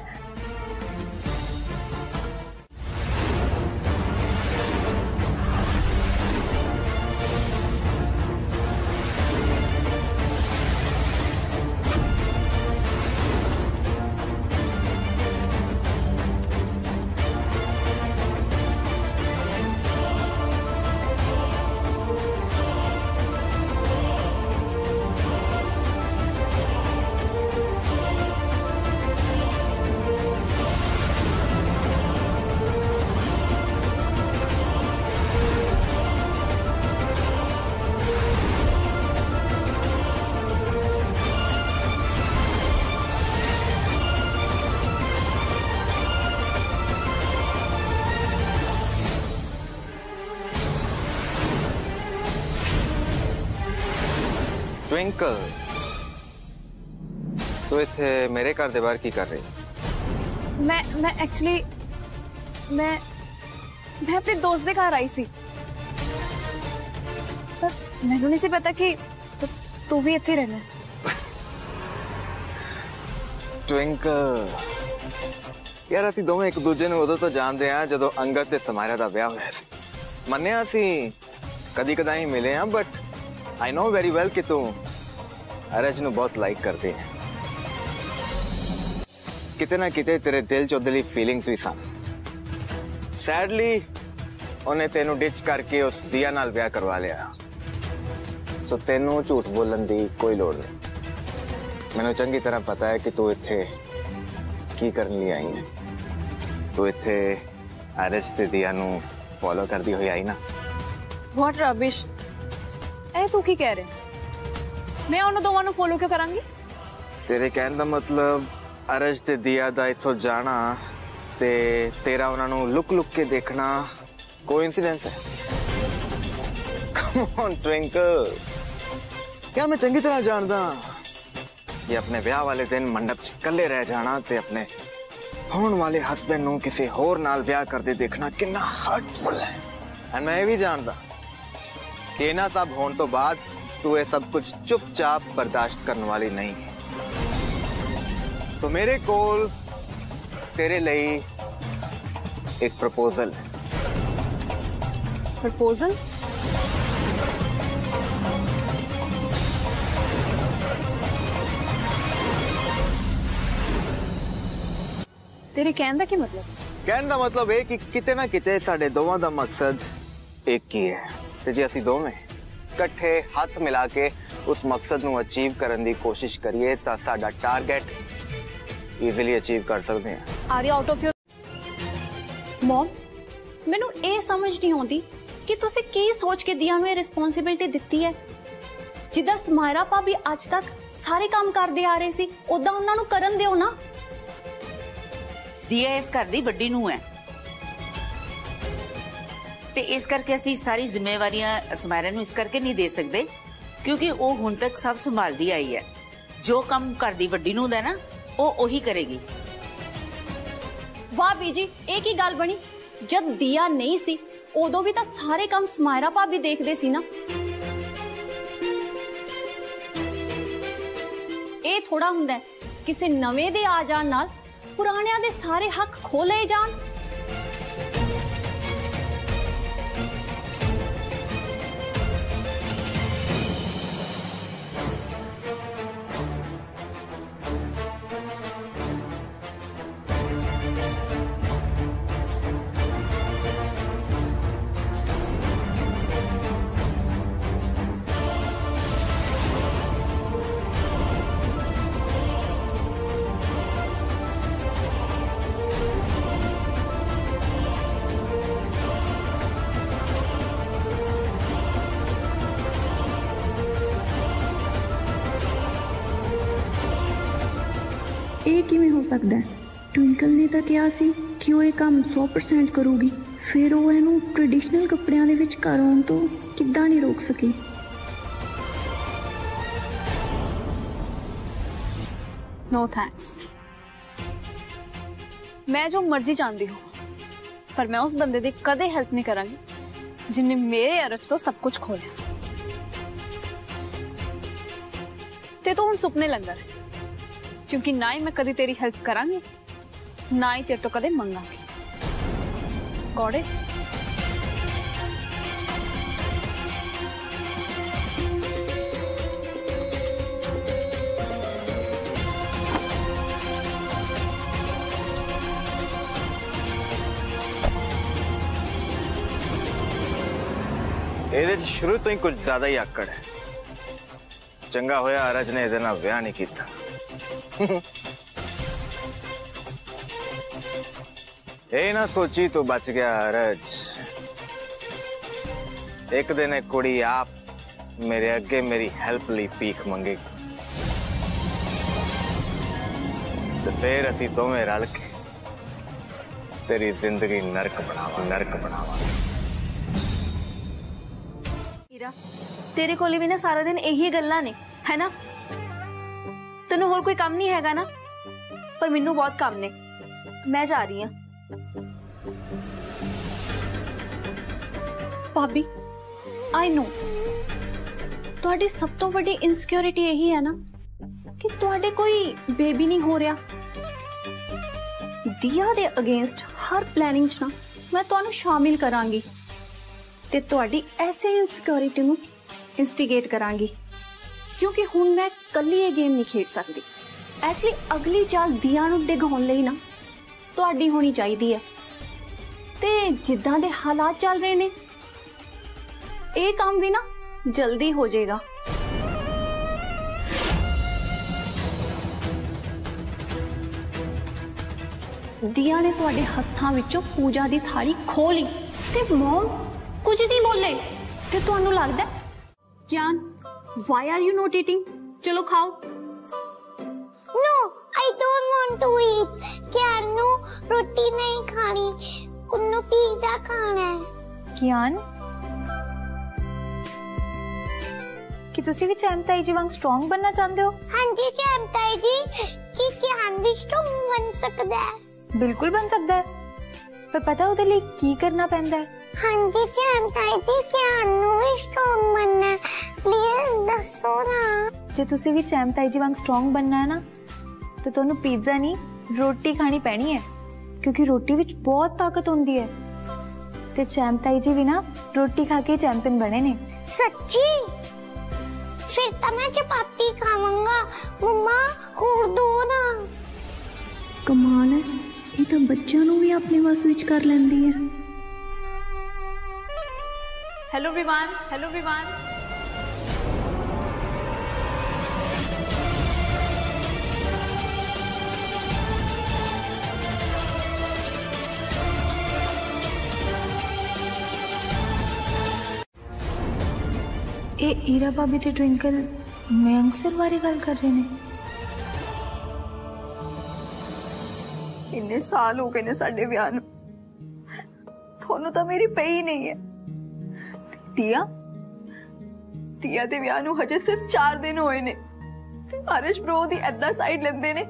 Twinkle ਤੂੰ ਇੱਥੇ ਮੇਰੇ ਘਰ ਦੇ ਬਾਹਰ ਕੀ ਕਰ ਰਹੀ ਮੈਂ ਮੈਂ ਐਕਚੁਅਲੀ ਮੈਂ ਮੈਂ ਆਪਣੇ ਦੋਸਤ ਦੇ ਘਰ ਆਈ ਸੀ ਪਰ ਮੈਨੂੰ ਨਹੀਂ ਸੀ ਪਤਾ ਕਿ ਤੂੰ- ਤੂੰ ਵੀ ਇੱਥੇ ਰਹਿਣਾ ਹੈ। ਟਵਿੰਕਲ ਯਾਰ ਅਸੀਂ ਦੋਵੇਂ ਇੱਕ ਦੂਜੇ ਨੂੰ ਉਦੋਂ ਤੋਂ ਜਾਣਦੇ ਆ ਜਦੋਂ ਅੰਗਦ ਤੇ ਤਮਾਰਾ ਦਾ ਵਿਆਹ ਹੋਇਆ ਸੀ ਮੰਨਿਆ ਸੀ ਕਦੀ ਕਦਾਈ ਮਿਲੇ ਆ but I know very well ਕਿ ਤੂੰ ਅਰਜ ਨੂੰ ਬਹੁਤ ਲਾਈਕ ਕਰਦੀ ਹੈ ਕਿਤੇ ਨਾ ਕਿਤੇ ਤੇਰੇ ਦਿਲ 'ਚ ਉਹਦੇ ਲਈ ਫੀਲਿੰਗਸ ਵੀ ਸਨ ਸੈਡਲੀ ਉਹਨੇ ਤੈਨੂੰ ਡਿਚ ਕਰਕੇ ਉਸ ਦੀਆ ਨਾਲ ਵਿਆਹ ਕਰਵਾ ਲਿਆ ਸੋ ਤੈਨੂੰ ਝੂਠ ਬੋਲਣ ਦੀ ਕੋਈ ਲੋੜ ਨਹੀਂ ਮੈਨੂੰ ਚੰਗੀ ਤਰ੍ਹਾਂ ਪਤਾ ਹੈ ਕਿ ਤੂੰ ਇੱਥੇ ਕੀ ਕਰਨ ਲਈ ਆਈ ਹੈ ਤੂੰ ਇੱਥੇ ਅਰਜ ਤੇ ਦੀਆ ਨੂੰ ਫੋਲੋ ਕਰਦੀ ਹੋਈ ਆਈ ਨਾ ਵਾਟ ਰਬਿਸ਼ ਇਹ ਤੂੰ ਕੀ ਕਹਿ ਰਿਹਾ ਮੈਂ ਉਹਨਾਂ ਦੋਵਾਂ ਨੂੰ ਫੋਲੋ ਕਿਉਂ ਕਰਾਂਗੀ ਤੇਰੇ ਕਹਿਣ ਦਾ ਮਤਲਬ ਅਰਜ ਤੇ ਦੀਆ ਦਾ ਇੱਥੋਂ ਜਾਣਾ ਤੇ ਤੇਰਾ ਉਹਨਾਂ ਨੂੰ ਲੁਕ ਲੁਕ ਕੇ ਦੇਖਣਾ ਕੋਇਨਸੀਡੈਂਸ ਹੈ ਕਮ ਔਨ ਟਵਿੰਕਲ ਯਾਰ ਮੈਂ ਚੰਗੀ ਤਰ੍ਹਾਂ ਜਾਣਦਾ ਇਹ ਆਪਣੇ ਵਿਆਹ ਵਾਲੇ ਦਿਨ ਮੰਡਪ 'ਚ ਇਕੱਲੇ ਰਹਿ ਜਾਣਾ ਤੇ ਆਪਣੇ ਹੋਣ ਵਾਲੇ ਹਸਬੰਡ ਨੂੰ ਕਿਸੇ ਹੋਰ ਨਾਲ ਵਿਆਹ ਕਰਦੇ ਦੇਖਣਾ ਕਿੰਨਾ ਹਰਟਫੁਲ ਹੈ ਐਂਡ ਮੈਂ ਇਹ ਵੀ ਜਾਣਦਾ ਕਿ ਇਹਨਾਂ ਸਭ ਹੋਣ ਤੋਂ ਬਾਅਦ ਤੂੰ ਇਹ ਸਭ ਕੁਝ ਚੁੱਪਚਾਪ ਬਰਦਾਸ਼ਤ ਕਰਨ ਵਾਲੀ ਨਹੀਂ ਹੈ तो मेरे कोल तेरे ਲਈ ਇੱਕ ਪ੍ਰਪੋਜ਼ਲ ਹੈ ਪ੍ਰਪੋਜ਼ਲ ਤੇਰੇ ਕਹਿਣ ਦਾ ਕੀ ਮਤਲਬ ਕਹਿਣ ਦਾ ਮਤਲਬ ਇਹ ਕਿ ਕਿਤੇ ਨਾ ਕਿਤੇ ਸਾਡੇ ਦੋਵਾਂ ਦਾ ਮਕਸਦ ਇੱਕ ਹੀ ਹੈ ਤੇ ਜੇ ਅਸੀਂ ਦੋਵੇਂ ਇਕੱਠੇ ਹੱਥ ਮਿਲਾ ਕੇ ਉਸ ਮਕਸਦ ਨੂੰ ਅਚੀਵ ਕਰਨ ਦੀ ਕੋਸ਼ਿਸ਼ ਕਰੀਏ ਤਾਂ ਸਾਡਾ ਟਾਰਗੇਟ ਈਜ਼ੀਲੀ ਅਚੀਵ ਕਰ ਸਕਦੇ ਹਾਂ are you out of your mind ਮੈਨੂੰ ਇਹ ਸਮਝ ਨਹੀਂ ਆਉਂਦੀ ਕਿ ਤੁਸੀਂ ਕੀ ਸੋਚ ਕੇ ਦਿਆ ਨੂੰ ਇਹ ਰਿਸਪੌਂਸਿਬਿਲਟੀ ਦਿੱਤੀ ਹੈ ਜਿੱਦਾਂ ਸਮਾਇਰਾ ਭਾਬੀ ਅੱਜ ਤੱਕ ਸਾਰੇ ਕੰਮ ਕਰਦੇ ਆ ਰਹੇ ਸੀ ਉਦਾਂ ਉਹਨਾਂ ਨੂੰ ਕਰਨ ਦਿਓ ਨਾ ਦੀਆ ਇਸ ਘਰ ਦੀ ਵੱਡੀ ਨੂੰ ਹੈ ਤੇ ਇਸ ਕਰਕੇ ਅਸੀਂ ਸਾਰੀ ਜ਼ਿੰਮੇਵਾਰੀਆਂ ਸਮਾਇਰਾ ਨੂੰ ਇਸ ਕਰਕੇ ਨਹੀਂ ਦੇ ਸਕਦੇ ਕਿਉਂਕਿ ਉਹ ਹੁਣ ਤੱਕ ਸਭ ਸੰਭਾਲਦੀ ਆਈ ਹੈ ਜੋ ਕੰਮ ਘਰ ਦੀ ਵੱਡੀ ਨੂੰ ਦਾ ਨਾ ਉਹ ਉਹੀ ਕਰੇਗੀ ਵਾਹ ਬੀਜੀ ਇਹ ਕੀ ਗੱਲ ਬਣੀ ਜਦ ਦਿਆ ਨਹੀਂ ਸੀ ਉਦੋਂ ਵੀ ਤਾਂ ਸਾਰੇ ਕੰਮ ਸਮਾਇਰਾ ਭਾਬੀ ਦੇਖਦੇ ਸੀ ਨਾ ਇਹ ਥੋੜਾ ਹੁੰਦਾ ਹੈ, ਕਿਸੇ ਨਵੇਂ ਦੇ ਆ ਜਾਣ ਨਾਲ ਪੁਰਾਣਿਆਂ ਦੇ ਸਾਰੇ ਹੱਕ ਖੋ ਲਏ ਜਾਣ ਨੇ ਤਾਂ ਕਿਹਾ ਸੀ ਕਿ ਉਹ ਇਹ ਕੰਮ 100% ਕਰੂਗੀ ਫਿਰ ਉਹ ਇਹਨੂੰ ਟ੍ਰੈਡੀਸ਼ਨਲ ਕੱਪੜਿਆਂ ਦੇ ਵਿੱਚ ਘਰ ਆਉਣ ਤੋਂ ਕਿੱਦਾਂ ਨਹੀਂ ਰੋਕ ਸਕੀ नो थैंक्स मैं जो मर्जी चाहती हूँ पर मैं उस बंदे दी कदे हेल्प नहीं करांगी जिन्हें मेरे अरज तो सब कुछ खोलिया ते तो हुन सुपने लंगर क्योंकि ना ही मैं कदी तेरी हेल्प करांगी ना ही तेरे तो कदे मंगा कौड़े शुरू तो ही कुछ ज़्यादा ही आकड़ है चंगा होया अरज ने ए नहीं किया ਇਹ ਨਾ ਸੋਚੀ ਤੂੰ ਬਚ ਗਿਆ ਅਰਜ ਇੱਕ ਦਿਨ ਇਹ ਕੁੜੀ ਆਪ ਮੇਰੇ ਅੱਗੇ ਮੇਰੀ ਹੈਲਪ ਲਈ ਭੀਖ ਮੰਗੇਗੀ ਤੇ ਫੇਰ ਅਸੀਂ ਦੋਵੇਂ ਰਲ ਕੇ ਤੇਰੀ ਜ਼ਿੰਦਗੀ ਨਰਕ ਬਣਾਵਾਂ ਨਰਕ ਬਣਾਵਾਂ ਹੀਰਾ ਤੇਰੇ ਕੋਲੇ ਵੀ ਨਾ ਸਾਰਾ ਦਿਨ ਇਹੀ ਗੱਲਾਂ ਨੇ ਹੈ ਨਾ ਤੈਨੂੰ ਹੋਰ ਕੋਈ ਕੰਮ ਨਹੀਂ ਹੈਗਾ ਨਾ ਪਰ ਮੈਨੂੰ ਬਹੁਤ ਕੰਮ ਨੇ ਮੈਂ ਜਾ ਰਹੀ ਹਾਂ ਭਾਬੀ ਆਈ ਨੋ ਤੁਹਾਡੀ ਸਭ ਤੋਂ ਵੱਡੀ ਇਨਸਿਕਿਉਰਿਟੀ ਇਹੀ ਹੈ ਨਾ ਕਿ ਤੁਹਾਡੇ ਕੋਈ ਬੇਬੀ ਨਹੀਂ ਹੋ ਰਿਹਾ ਦਿਆ ਦੇ ਅਗੇਂਸਟ ਹਰ ਪਲੈਨਿੰਗ 'ਚ ਨਾ ਮੈਂ ਤੁਹਾਨੂੰ ਸ਼ਾਮਿਲ ਕਰਾਂਗੀ ਤੇ ਤੁਹਾਡੀ ਐਸੇ ਇਨਸਿਕਿਉਰਿਟੀ ਨੂੰ ਇਨਸਟੀਗੇਟ ਕਰਾਂਗੀ ਕਿਉਂਕਿ ਹੁਣ ਮੈਂ ਕੱਲੀ ਇਹ ਗੇਮ ਨਹੀਂ ਖੇਡ ਸਕਦੀ ਇਸ ਲਈ ਅਗਲੀ ਚਾਲ ਦਿਆ ਨੂੰ ਡਿਗਾਉਣ ਲਈ ਨਾ ਤੁਹਾਡੀ ਹੋਣੀ ਚਾਹੀਦੀ ਹੈ ਤੇ ਜਿੱਦਾਂ ਦੇ ਹਾਲਾਤ ਚੱਲ ਰਹੇ ਨੇ ਇਹ ਕੰਮ ਵੀ ਨਾ ਜਲਦੀ ਹੋ ਜਾਏਗਾ ਦਿਆ ਨੇ ਤੁਹਾਡੇ ਹੱਥਾਂ ਵਿੱਚੋਂ ਪੂਜਾ ਦੀ ਥਾਲੀ ਖੋ ਲਈ ਤੇ ਮੋਮ ਕੁਝ ਨਹੀਂ ਬੋਲੇ ਤੇ ਤੁਹਾਨੂੰ ਲੱਗਦਾ ਕਿਆਨ why are you not eating ਚਲੋ ਖਾਓ No, I don't want to eat. ਕਿਆਰ ਨੂੰ ਰੋਟੀ ਨਹੀਂ ਖਾਣੀ ਉਹਨੂੰ ਪੀਜ਼ਾ ਖਾਣਾ ਹੈ ਕਿਆਨ ਕਿ ਤੁਸੀਂ ਵੀ ਚੈਮਤਾਈ ਜੀ ਵਾਂਗ ਸਟਰੋਂਗ ਬਣਨਾ ਚਾਹੁੰਦੇ ਹੋ ਹਾਂਜੀ ਚੰਤਾਈ ਜੀ ਕੀ ਕਿਆਨ ਵੀ ਸਟਰੋਂਗ ਬਣ ਸਕਦਾ ਹੈ ਬਿਲਕੁਲ ਬਣ ਸਕਦਾ ਹੈ ਪਰ ਪਤਾ ਉਹਦੇ ਲਈ ਕੀ ਕਰਨਾ ਪੈਂਦਾ ਹੈ ਹਾਂਜੀ ਚੰਤਾਈ ਜੀ ਕਿਆਨ ਨੂੰ ਵੀ ਸਟਰੋਂਗ ਬਣਨਾ ਪਲੀਜ਼ ਦੱਸੋ ਨਾ ਜੇ ਤੁਸੀਂ ਵੀ ਚੈਮਤਾਈ ਜੀ ਵਾਂਗ ਸਟਰੋਂਗ ਬਣਨਾ ਹੈ ਨਾ ਤਾਂ ਤੁਹਾਨੂੰ ਪੀਜ਼ਾ ਨਹੀਂ ਰੋਟੀ ਖਾਣੀ ਪੈਣੀ ਹੈ ਕਿਉਂਕਿ ਰੋਟੀ ਵਿੱਚ ਬਹੁਤ ਤਾਕਤ ਹੁੰਦੀ ਹੈ ਤੇ ਚੈਮਤਾਈ ਜੀ ਵੀ ਨਾ ਰੋਟੀ ਖਾ ਕੇ ਚੈਂਪੀਅਨ ਬਣੇ ਨੇ ਸੱਚੀ ਫਿਰ ਤਾਂ ਮੈਂ ਚਪਾਤੀ ਖਾਵਾਂਗਾ ਮੰਮਾ ਹੋਰ ਦੋ ਨਾ ਕਮਾਲ ਹੈ ਇਹ ਤਾਂ ਬੱਚਿਆਂ ਨੂੰ ਵੀ ਆਪਣੇ ਵੱਸ ਵਿੱਚ ਕਰ ਲੈਂਦੀ ਹੈ हेलो एवरीवन हेलो एवरीवन ए ईरा बाबी ते तो ट्विंकल मयंक सर बारे गल कर रहे ने इन्ने साल हो गए ने साडे ब्याह थोनो तो मेरी पई ही नहीं है। तिया तिया ते ब्याह नु हजे सिर्फ़ चार दिन होए ने। हरीश ब्रो दी एदा साइड लंदे ने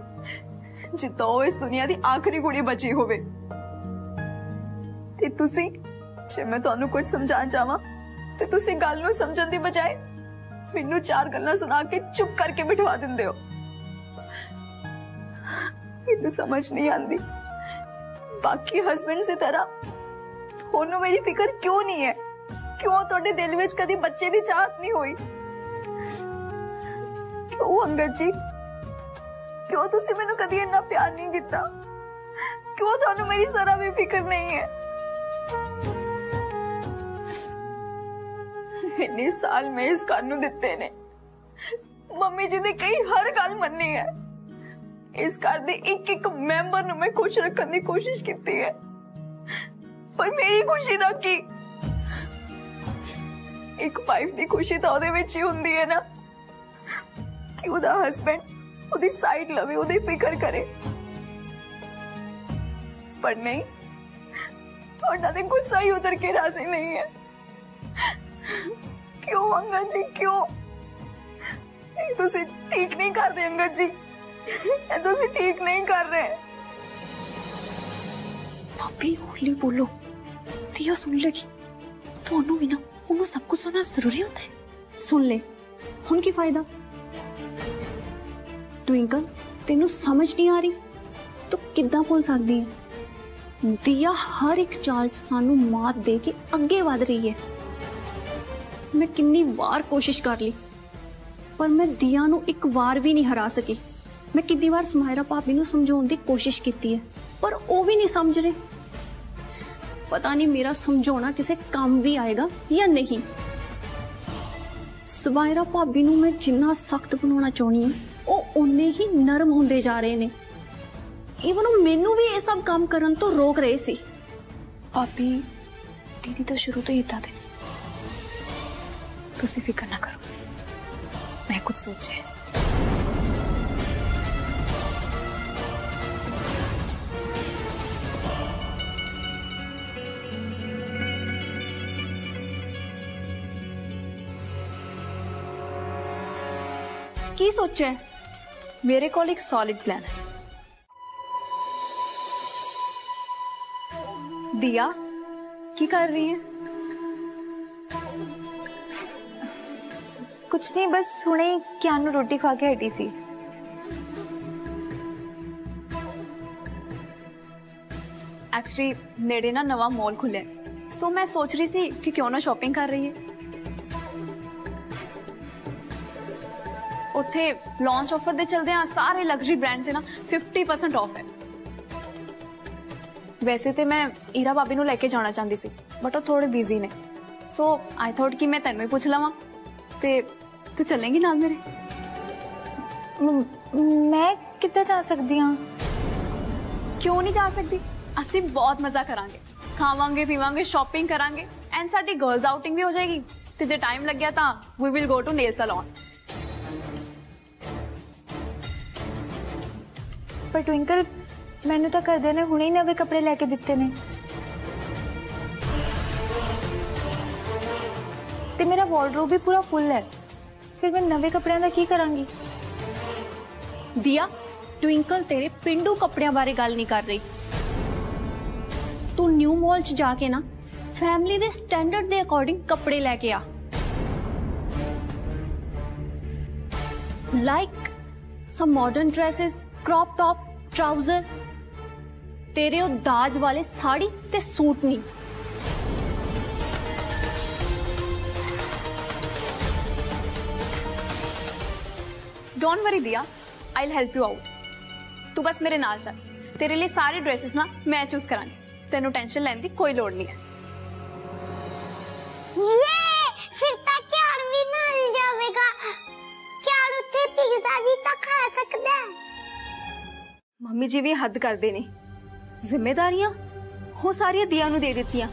जितो इस दुनिया दी आखरी कुड़ी बची होवे। ते तुसी, जे मैं थानू कुछ समझान जावां ਤੇ ਤੁਸੀਂ ਗੱਲ ਨੂੰ ਸਮਝਣ ਦੀ ਬਜਾਏ ਮੈਨੂੰ ਚਾਰ ਗੱਲਾਂ ਸੁਣਾ ਕੇ ਚੁੱਪ ਕਰਕੇ ਬਿਠਵਾ ਦਿੰਦੇ ਹੋ ਮੈਨੂੰ ਸਮਝ ਨਹੀਂ ਆਉਂਦੀ ਬਾਕੀ ਹਸਬੰਡ ਦੀ ਤਰ੍ਹਾਂ ਤੁਹਾਨੂੰ ਮੇਰੀ ਫਿਕਰ ਕਿਉਂ ਨਹੀਂ ਹੈ ਕਿਉਂ ਤੁਹਾਡੇ ਦਿਲ ਵਿੱਚ ਕਦੀ ਬੱਚੇ ਦੀ ਚਾਹਤ ਨਹੀਂ ਹੋਈ ਕਿਉਂ ਅੰਗਦ ਜੀ ਕਿਉਂ ਤੁਸੀਂ ਮੈਨੂੰ ਕਦੀ ਇੰਨਾ ਪਿਆਰ ਨਹੀਂ ਦਿੱਤਾ ਕਿਉਂ ਤੁਹਾਨੂੰ ਮੇਰੀ ਜ਼ਰਾ ਵੀ ਫਿਕਰ ਨਹੀਂ ਹੈ ਇੰਨੇ ਸਾਲ ਮੈਂ ਇਸ ਘਰ ਨੂੰ ਦਿੱਤੇ ਨੇ ਮੰਮੀ ਜੀ ਦੀ ਕਈ ਹਰ ਗੱਲ ਮੰਨੀ ਹੈ ਇਸ ਘਰ ਦੇ ਇੱਕ ਇੱਕ ਮੈਂਬਰ ਨੂੰ ਮੈਂ ਖੁਸ਼ ਰੱਖਣ ਦੀ ਕੋਸ਼ਿਸ਼ ਕੀਤੀ ਹੈ ਪਰ ਮੇਰੀ ਖੁਸ਼ੀ ਦਾ ਕੀ ਇੱਕ ਵਾਈਫ ਦੀ ਖੁਸ਼ੀ ਤਾਂ ਉਹਦੇ ਵਿੱਚ ਹੀ ਹੁੰਦੀ ਹੈ ਨਾ ਕਿ ਉਹਦਾ ਹਸਬੰਡ ਉਹਦੀ ਸਾਈਡ ਲਵੇ ਉਹਦੀ ਫਿਕਰ ਕਰੇ ਪਰ ਨਹੀਂ ਤੁਹਾਡਾ ਤੇ ਗੁੱਸਾ ਹੀ ਉਤਰ ਕੇ ਰਾਜ਼ੀ ਨਹੀਂ ਹੈ ਕਿਉਂ ਅੰਗਦ ਜੀ ਕਿਉਂ ਇਹ ਤੁਸੀਂ ਠੀਕ ਨਹੀਂ ਕਰ ਰਹੇ ਅੰਗਦ ਜੀ ਇਹ ਤੁਸੀਂ ਠੀਕ ਨਹੀਂ ਕਰ ਰਹੇ ਭਾਬੀ ਹੌਲੀ ਬੋਲੋ ਤੀਆ ਸੁਣ ਲੇਗੀ ਤੁਹਾਨੂੰ ਵੀ ਨਾ ਉਹਨੂੰ ਸਭ ਕੁਝ ਸੁਣਨਾ ਜ਼ਰੂਰੀ ਹੁੰਦਾ ਹੈ ਸੁਣ ਲੈ ਹੁਣ ਕੀ ਫਾਇਦਾ ਟਵਿੰਕਲ ਤੈਨੂੰ ਸਮਝ ਨਹੀਂ ਆ ਰਹੀ ਤੂੰ ਕਿੱਦਾਂ ਬੋਲ ਸਕਦੀ ਹੈ ਦਿਆ ਹਰ ਇੱਕ ਚਾਲ 'ਚ ਸਾਨੂੰ ਮਾਤ ਦੇ ਕੇ ਅੱਗੇ ਵਧ ਰਹੀ ਹੈ ਮੈਂ ਕਿੰਨੀ ਵਾਰ ਕੋਸ਼ਿਸ਼ ਕਰ ਲਈ ਪਰ ਮੈਂ ਦਿਆ ਨੂੰ ਇੱਕ ਵਾਰ ਵੀ ਨਹੀਂ ਹਰਾ ਸਕੀ ਮੈਂ ਕਿੰਨੀ ਵਾਰ ਸਮਾਇਰਾ ਭਾਬੀ ਨੂੰ ਸਮਝਾਉਣ ਦੀ ਕੋਸ਼ਿਸ਼ ਕੀਤੀ ਹੈ ਪਰ ਉਹ ਵੀ ਨਹੀਂ ਸਮਝ ਰਹੇ ਪਤਾ ਨਹੀਂ ਮੇਰਾ ਸਮਝਾਉਣਾ ਕਿਸੇ ਕੰਮ ਵੀ ਆਏਗਾ ਜਾਂ ਨਹੀਂ ਸਮਾਇਰਾ ਭਾਬੀ ਨੂੰ ਮੈਂ ਜਿੰਨਾ ਸਖਤ ਬਣਾਉਣਾ ਚਾਹਣੀ ਹਾਂ ਉਹ ਉਨੇ ਹੀ ਨਰਮ ਹੁੰਦੇ ਜਾ ਰਹੇ ਨੇ ਇਵਨ ਉਹ ਮੈਨੂੰ ਵੀ ਇਹ ਸਭ ਕੰਮ ਕਰਨ ਤੋਂ ਰੋਕ ਰਹੇ ਸੀ ਭਾਬੀ ਦੀਦੀ ਤਾਂ ਸ਼ੁਰੂ ਤੋਂ ਹੀ ਇਦਾਂ ਦੇ तो उसे फ़िक्र ना करो मैं कुछ सोचे की सोचे मेरे को एक सॉलिड प्लान है दिया की कर रही है ਕੁਛ ਨਹੀਂ ਬਸ ਹੁਣੇ ਹੀ ਕਿਆਨ ਨੂੰ ਰੋਟੀ ਖਵਾ ਕੇ ਹਟੀ ਸੀ ਐਕਚੁਅਲੀ ਨੇੜੇ ਨਾ ਨਵਾਂ ਮਾਲ ਖੁੱਲਿਆ ਸੋ ਮੈਂ ਸੋਚ ਰਹੀ ਸੀ ਕਿ ਕਿਉਂ ਨਾ ਸ਼ਾਪਿੰਗ ਕਰ ਰਹੀ ਹੈ ਉੱਥੇ ਲਾਂਚ ਆਫਰ ਦੇ ਚਲਦੇ ਆ ਸਾਰੇ ਲਗਜ਼ਰੀ ਬ੍ਰਾਂਡ ਤੇ ਨਾ 50% ਆਫ ਹੈ ਵੈਸੇ ਤੇ ਮੈਂ ਈਰਾ ਭਾਬੀ ਨੂੰ ਲੈ ਕੇ ਜਾਣਾ ਚਾਹੁੰਦੀ ਸੀ ਬਟ ਉਹ ਥੋੜੇ ਬਿਜ਼ੀ ਨੇ ਸੋ ਆਈ ਥੋਟ ਕਿ ਮੈਂ ਤੈਨੂੰ ਹੀ ਪੁੱਛ ਲਵਾਂ ਤੇ ਤੂੰ ਚੱਲੇਂਗੀ ਨਾਲ ਮੇਰੇ ਮ- ਮੈਂ ਕਿੱਦਾਂ ਜਾ ਸਕਦੀ ਹਾਂ ਕਿਉਂ ਨਹੀਂ ਜਾ ਸਕਦੀ ਅਸੀਂ ਬਹੁਤ ਮਜ਼ਾ ਕਰਾਂਗੇ ਖਾਵਾਂਗੇ ਪੀਵਾਂਗੇ ਸ਼ਾਪਿੰਗ ਕਰਾਂਗੇ ਐਂਡ ਸਾਡੀ ਗਰਲਸ ਆਊਟਿੰਗ ਵੀ ਹੋ ਜਾਏਗੀ ਤੇ ਜੇ ਟਾਈਮ ਲੱਗਿਆ ਤਾਂ we will go to nail salon ਪਰ ਟਵਿੰਕਲ ਮੈਨੂੰ ਤਾਂ ਘਰਦਿਆਂ ਨੇ ਹੁਣੇ ਹੀ ਨਵੇਂ ਕੱਪੜੇ ਲੈ ਕੇ ਦਿੱਤੇ ਨੇ ਤੇ ਮੇਰਾ ਵਾਰਡਰੋਬ ਵੀ ਪੂਰਾ ਫੁੱਲ ਹੈ ਫਿਰ ਮੈਂ ਨਵੇਂ ਕੱਪੜਿਆਂ ਦਾ ਕੀ ਕਰਾਂਗੀ ਦਿਆ ਟਵਿੰਕਲ ਤੇਰੇ ਪਿੰਡੂ ਕੱਪੜਿਆਂ ਬਾਰੇ ਗੱਲ ਨਹੀਂ ਕਰ ਰਹੀ ਤੂੰ ਨਿਊ ਮਾਲ 'ਚ ਜਾ ਕੇ ਨਾ ਫੈਮਿਲੀ ਦੇ ਸਟੈਂਡਰਡ ਦੇ ਅਕੋਰਡਿੰਗ ਕੱਪੜੇ ਲੈ ਕੇ ਆ like some modern dresses crop top trouser ਤੇਰੇ ਉਹ ਦਾਜ ਵਾਲੇ ਸਾੜੀ ਤੇ ਸੂਟ ਨਹੀਂ ਡੋਂਟ ਵਰੀ ਦਿਆ ਆਈਲ ਹੈਲਪ ਯੂ ਆਊਟ ਤੂੰ ਬਸ ਮੇਰੇ ਨਾਲ ਚੱਲ ਤੇਰੇ ਲਈ ਸਾਰੇ ਡਰੈਸਸ ਨਾ ਮੈਂ ਚੂਜ਼ ਕਰਾਂਗੀ ਤੈਨੂੰ ਟੈਨਸ਼ਨ ਲੈਣ ਦੀ ਕੋਈ ਲੋੜ ਨਹੀਂ ਹੈ ये फिर तक क्यार भी नल जाएगा क्यार उत्थे पिज्जा भी तो खा सकता है ਮੰਮੀ ਜੀ ਵੀ ਹੱਦ ਕਰਦੇ ਨੇ ਜ਼ਿੰਮੇਵਾਰੀਆਂ ਉਹ ਸਾਰੀਆਂ ਦਿਆ ਨੂੰ ਦੇ ਦਿੱਤੀਆਂ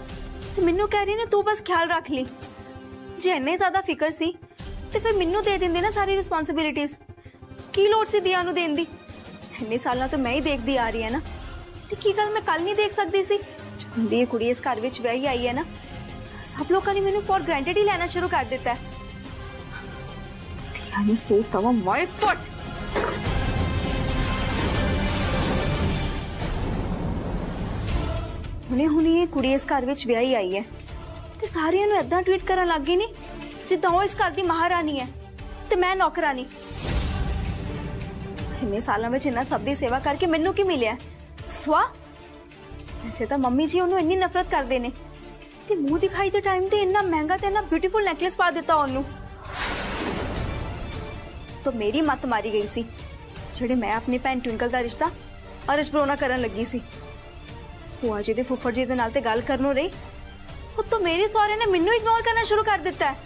ਤੇ ਮੈਨੂੰ ਕਹਿ ਰਹੀ ਨੇ ਤੂੰ ਬਸ ਖਿਆਲ ਰੱਖ ਲਈ ਜੇ ਇੰਨੇ ਜ਼ਿਆਦਾ ਫਿਕਰ ਸੀ ਤੇ ਫਿਰ ਮੈਨੂੰ ਦੇ ਦਿੰਦੇ ਨਾ ਸਾਰੀ ਰਿਸਪੌਂਸਿਬਿਲਿਟੀਆਂ की लोड़ सी दिया देन दी? साल तो मैं ही देखती आ रही है ना। तो की गल मैं कल नहीं देख सकती सी? जी कुड़ी इस घर में वह ही आई है ना। सब लोग ने मैं फॉर ग्रांटेड ही लेना शुरू कर दिता है। लग गई नहीं जिदा इस घर की महारानी है। तो मैं नौकरानी। ਇੰਨੇ ਸਾਲਾਂ ਵਿੱਚ ਇਹਨਾਂ ਸਭ ਦੀ ਸੇਵਾ ਕਰਕੇ ਮੈਨੂੰ ਕੀ ਮਿਲਿਆ ਸਵਾ ਐਸੇ ਤਾਂ ਮੰਮੀ ਜੀ ਉਹਨੂੰ ਇੰਨੀ ਨਫ਼ਰਤ ਕਰਦੇ ਨੇ ਤੇ ਮੂੰਹ ਦਿਖਾਈ ਦੇ ਟਾਈਮ ਤੇ ਇੰਨਾ ਮਹਿੰਗਾ ਤੇ ਇੰਨਾ ਬਿਊਟੀਫੁਲ ਨੈਕਲੇਸ ਪਾ ਦਿੱਤਾ ਉਹਨੂੰ ਤਾਂ ਮੇਰੀ ਮੱਤ ਮਾਰੀ ਗਈ ਸੀ ਜਿਹੜੇ ਮੈਂ ਆਪਣੀ ਭੈਣ ਟਵਿੰਕਲ ਦਾ ਰਿਸ਼ਤਾ ਅਰਸ਼ ਬਰੋਨਾ ਕਰਨ ਲੱਗੀ ਸੀ ਭੂਆ ਜੀ ਦੇ ਫੁੱਫੜ ਜੀ ਦੇ ਨਾਲ ਤੇ ਗੱਲ ਕਰਨੋਂ ਰਹੀ ਉਹ ਤਾਂ ਮੇਰੇ ਸਹੁਰੇ ਨੇ ਮੈਨੂੰ ਇਗਨੋਰ ਕਰਨਾ ਸ਼ੁਰੂ ਕਰ ਦਿੱਤਾ ਹੈ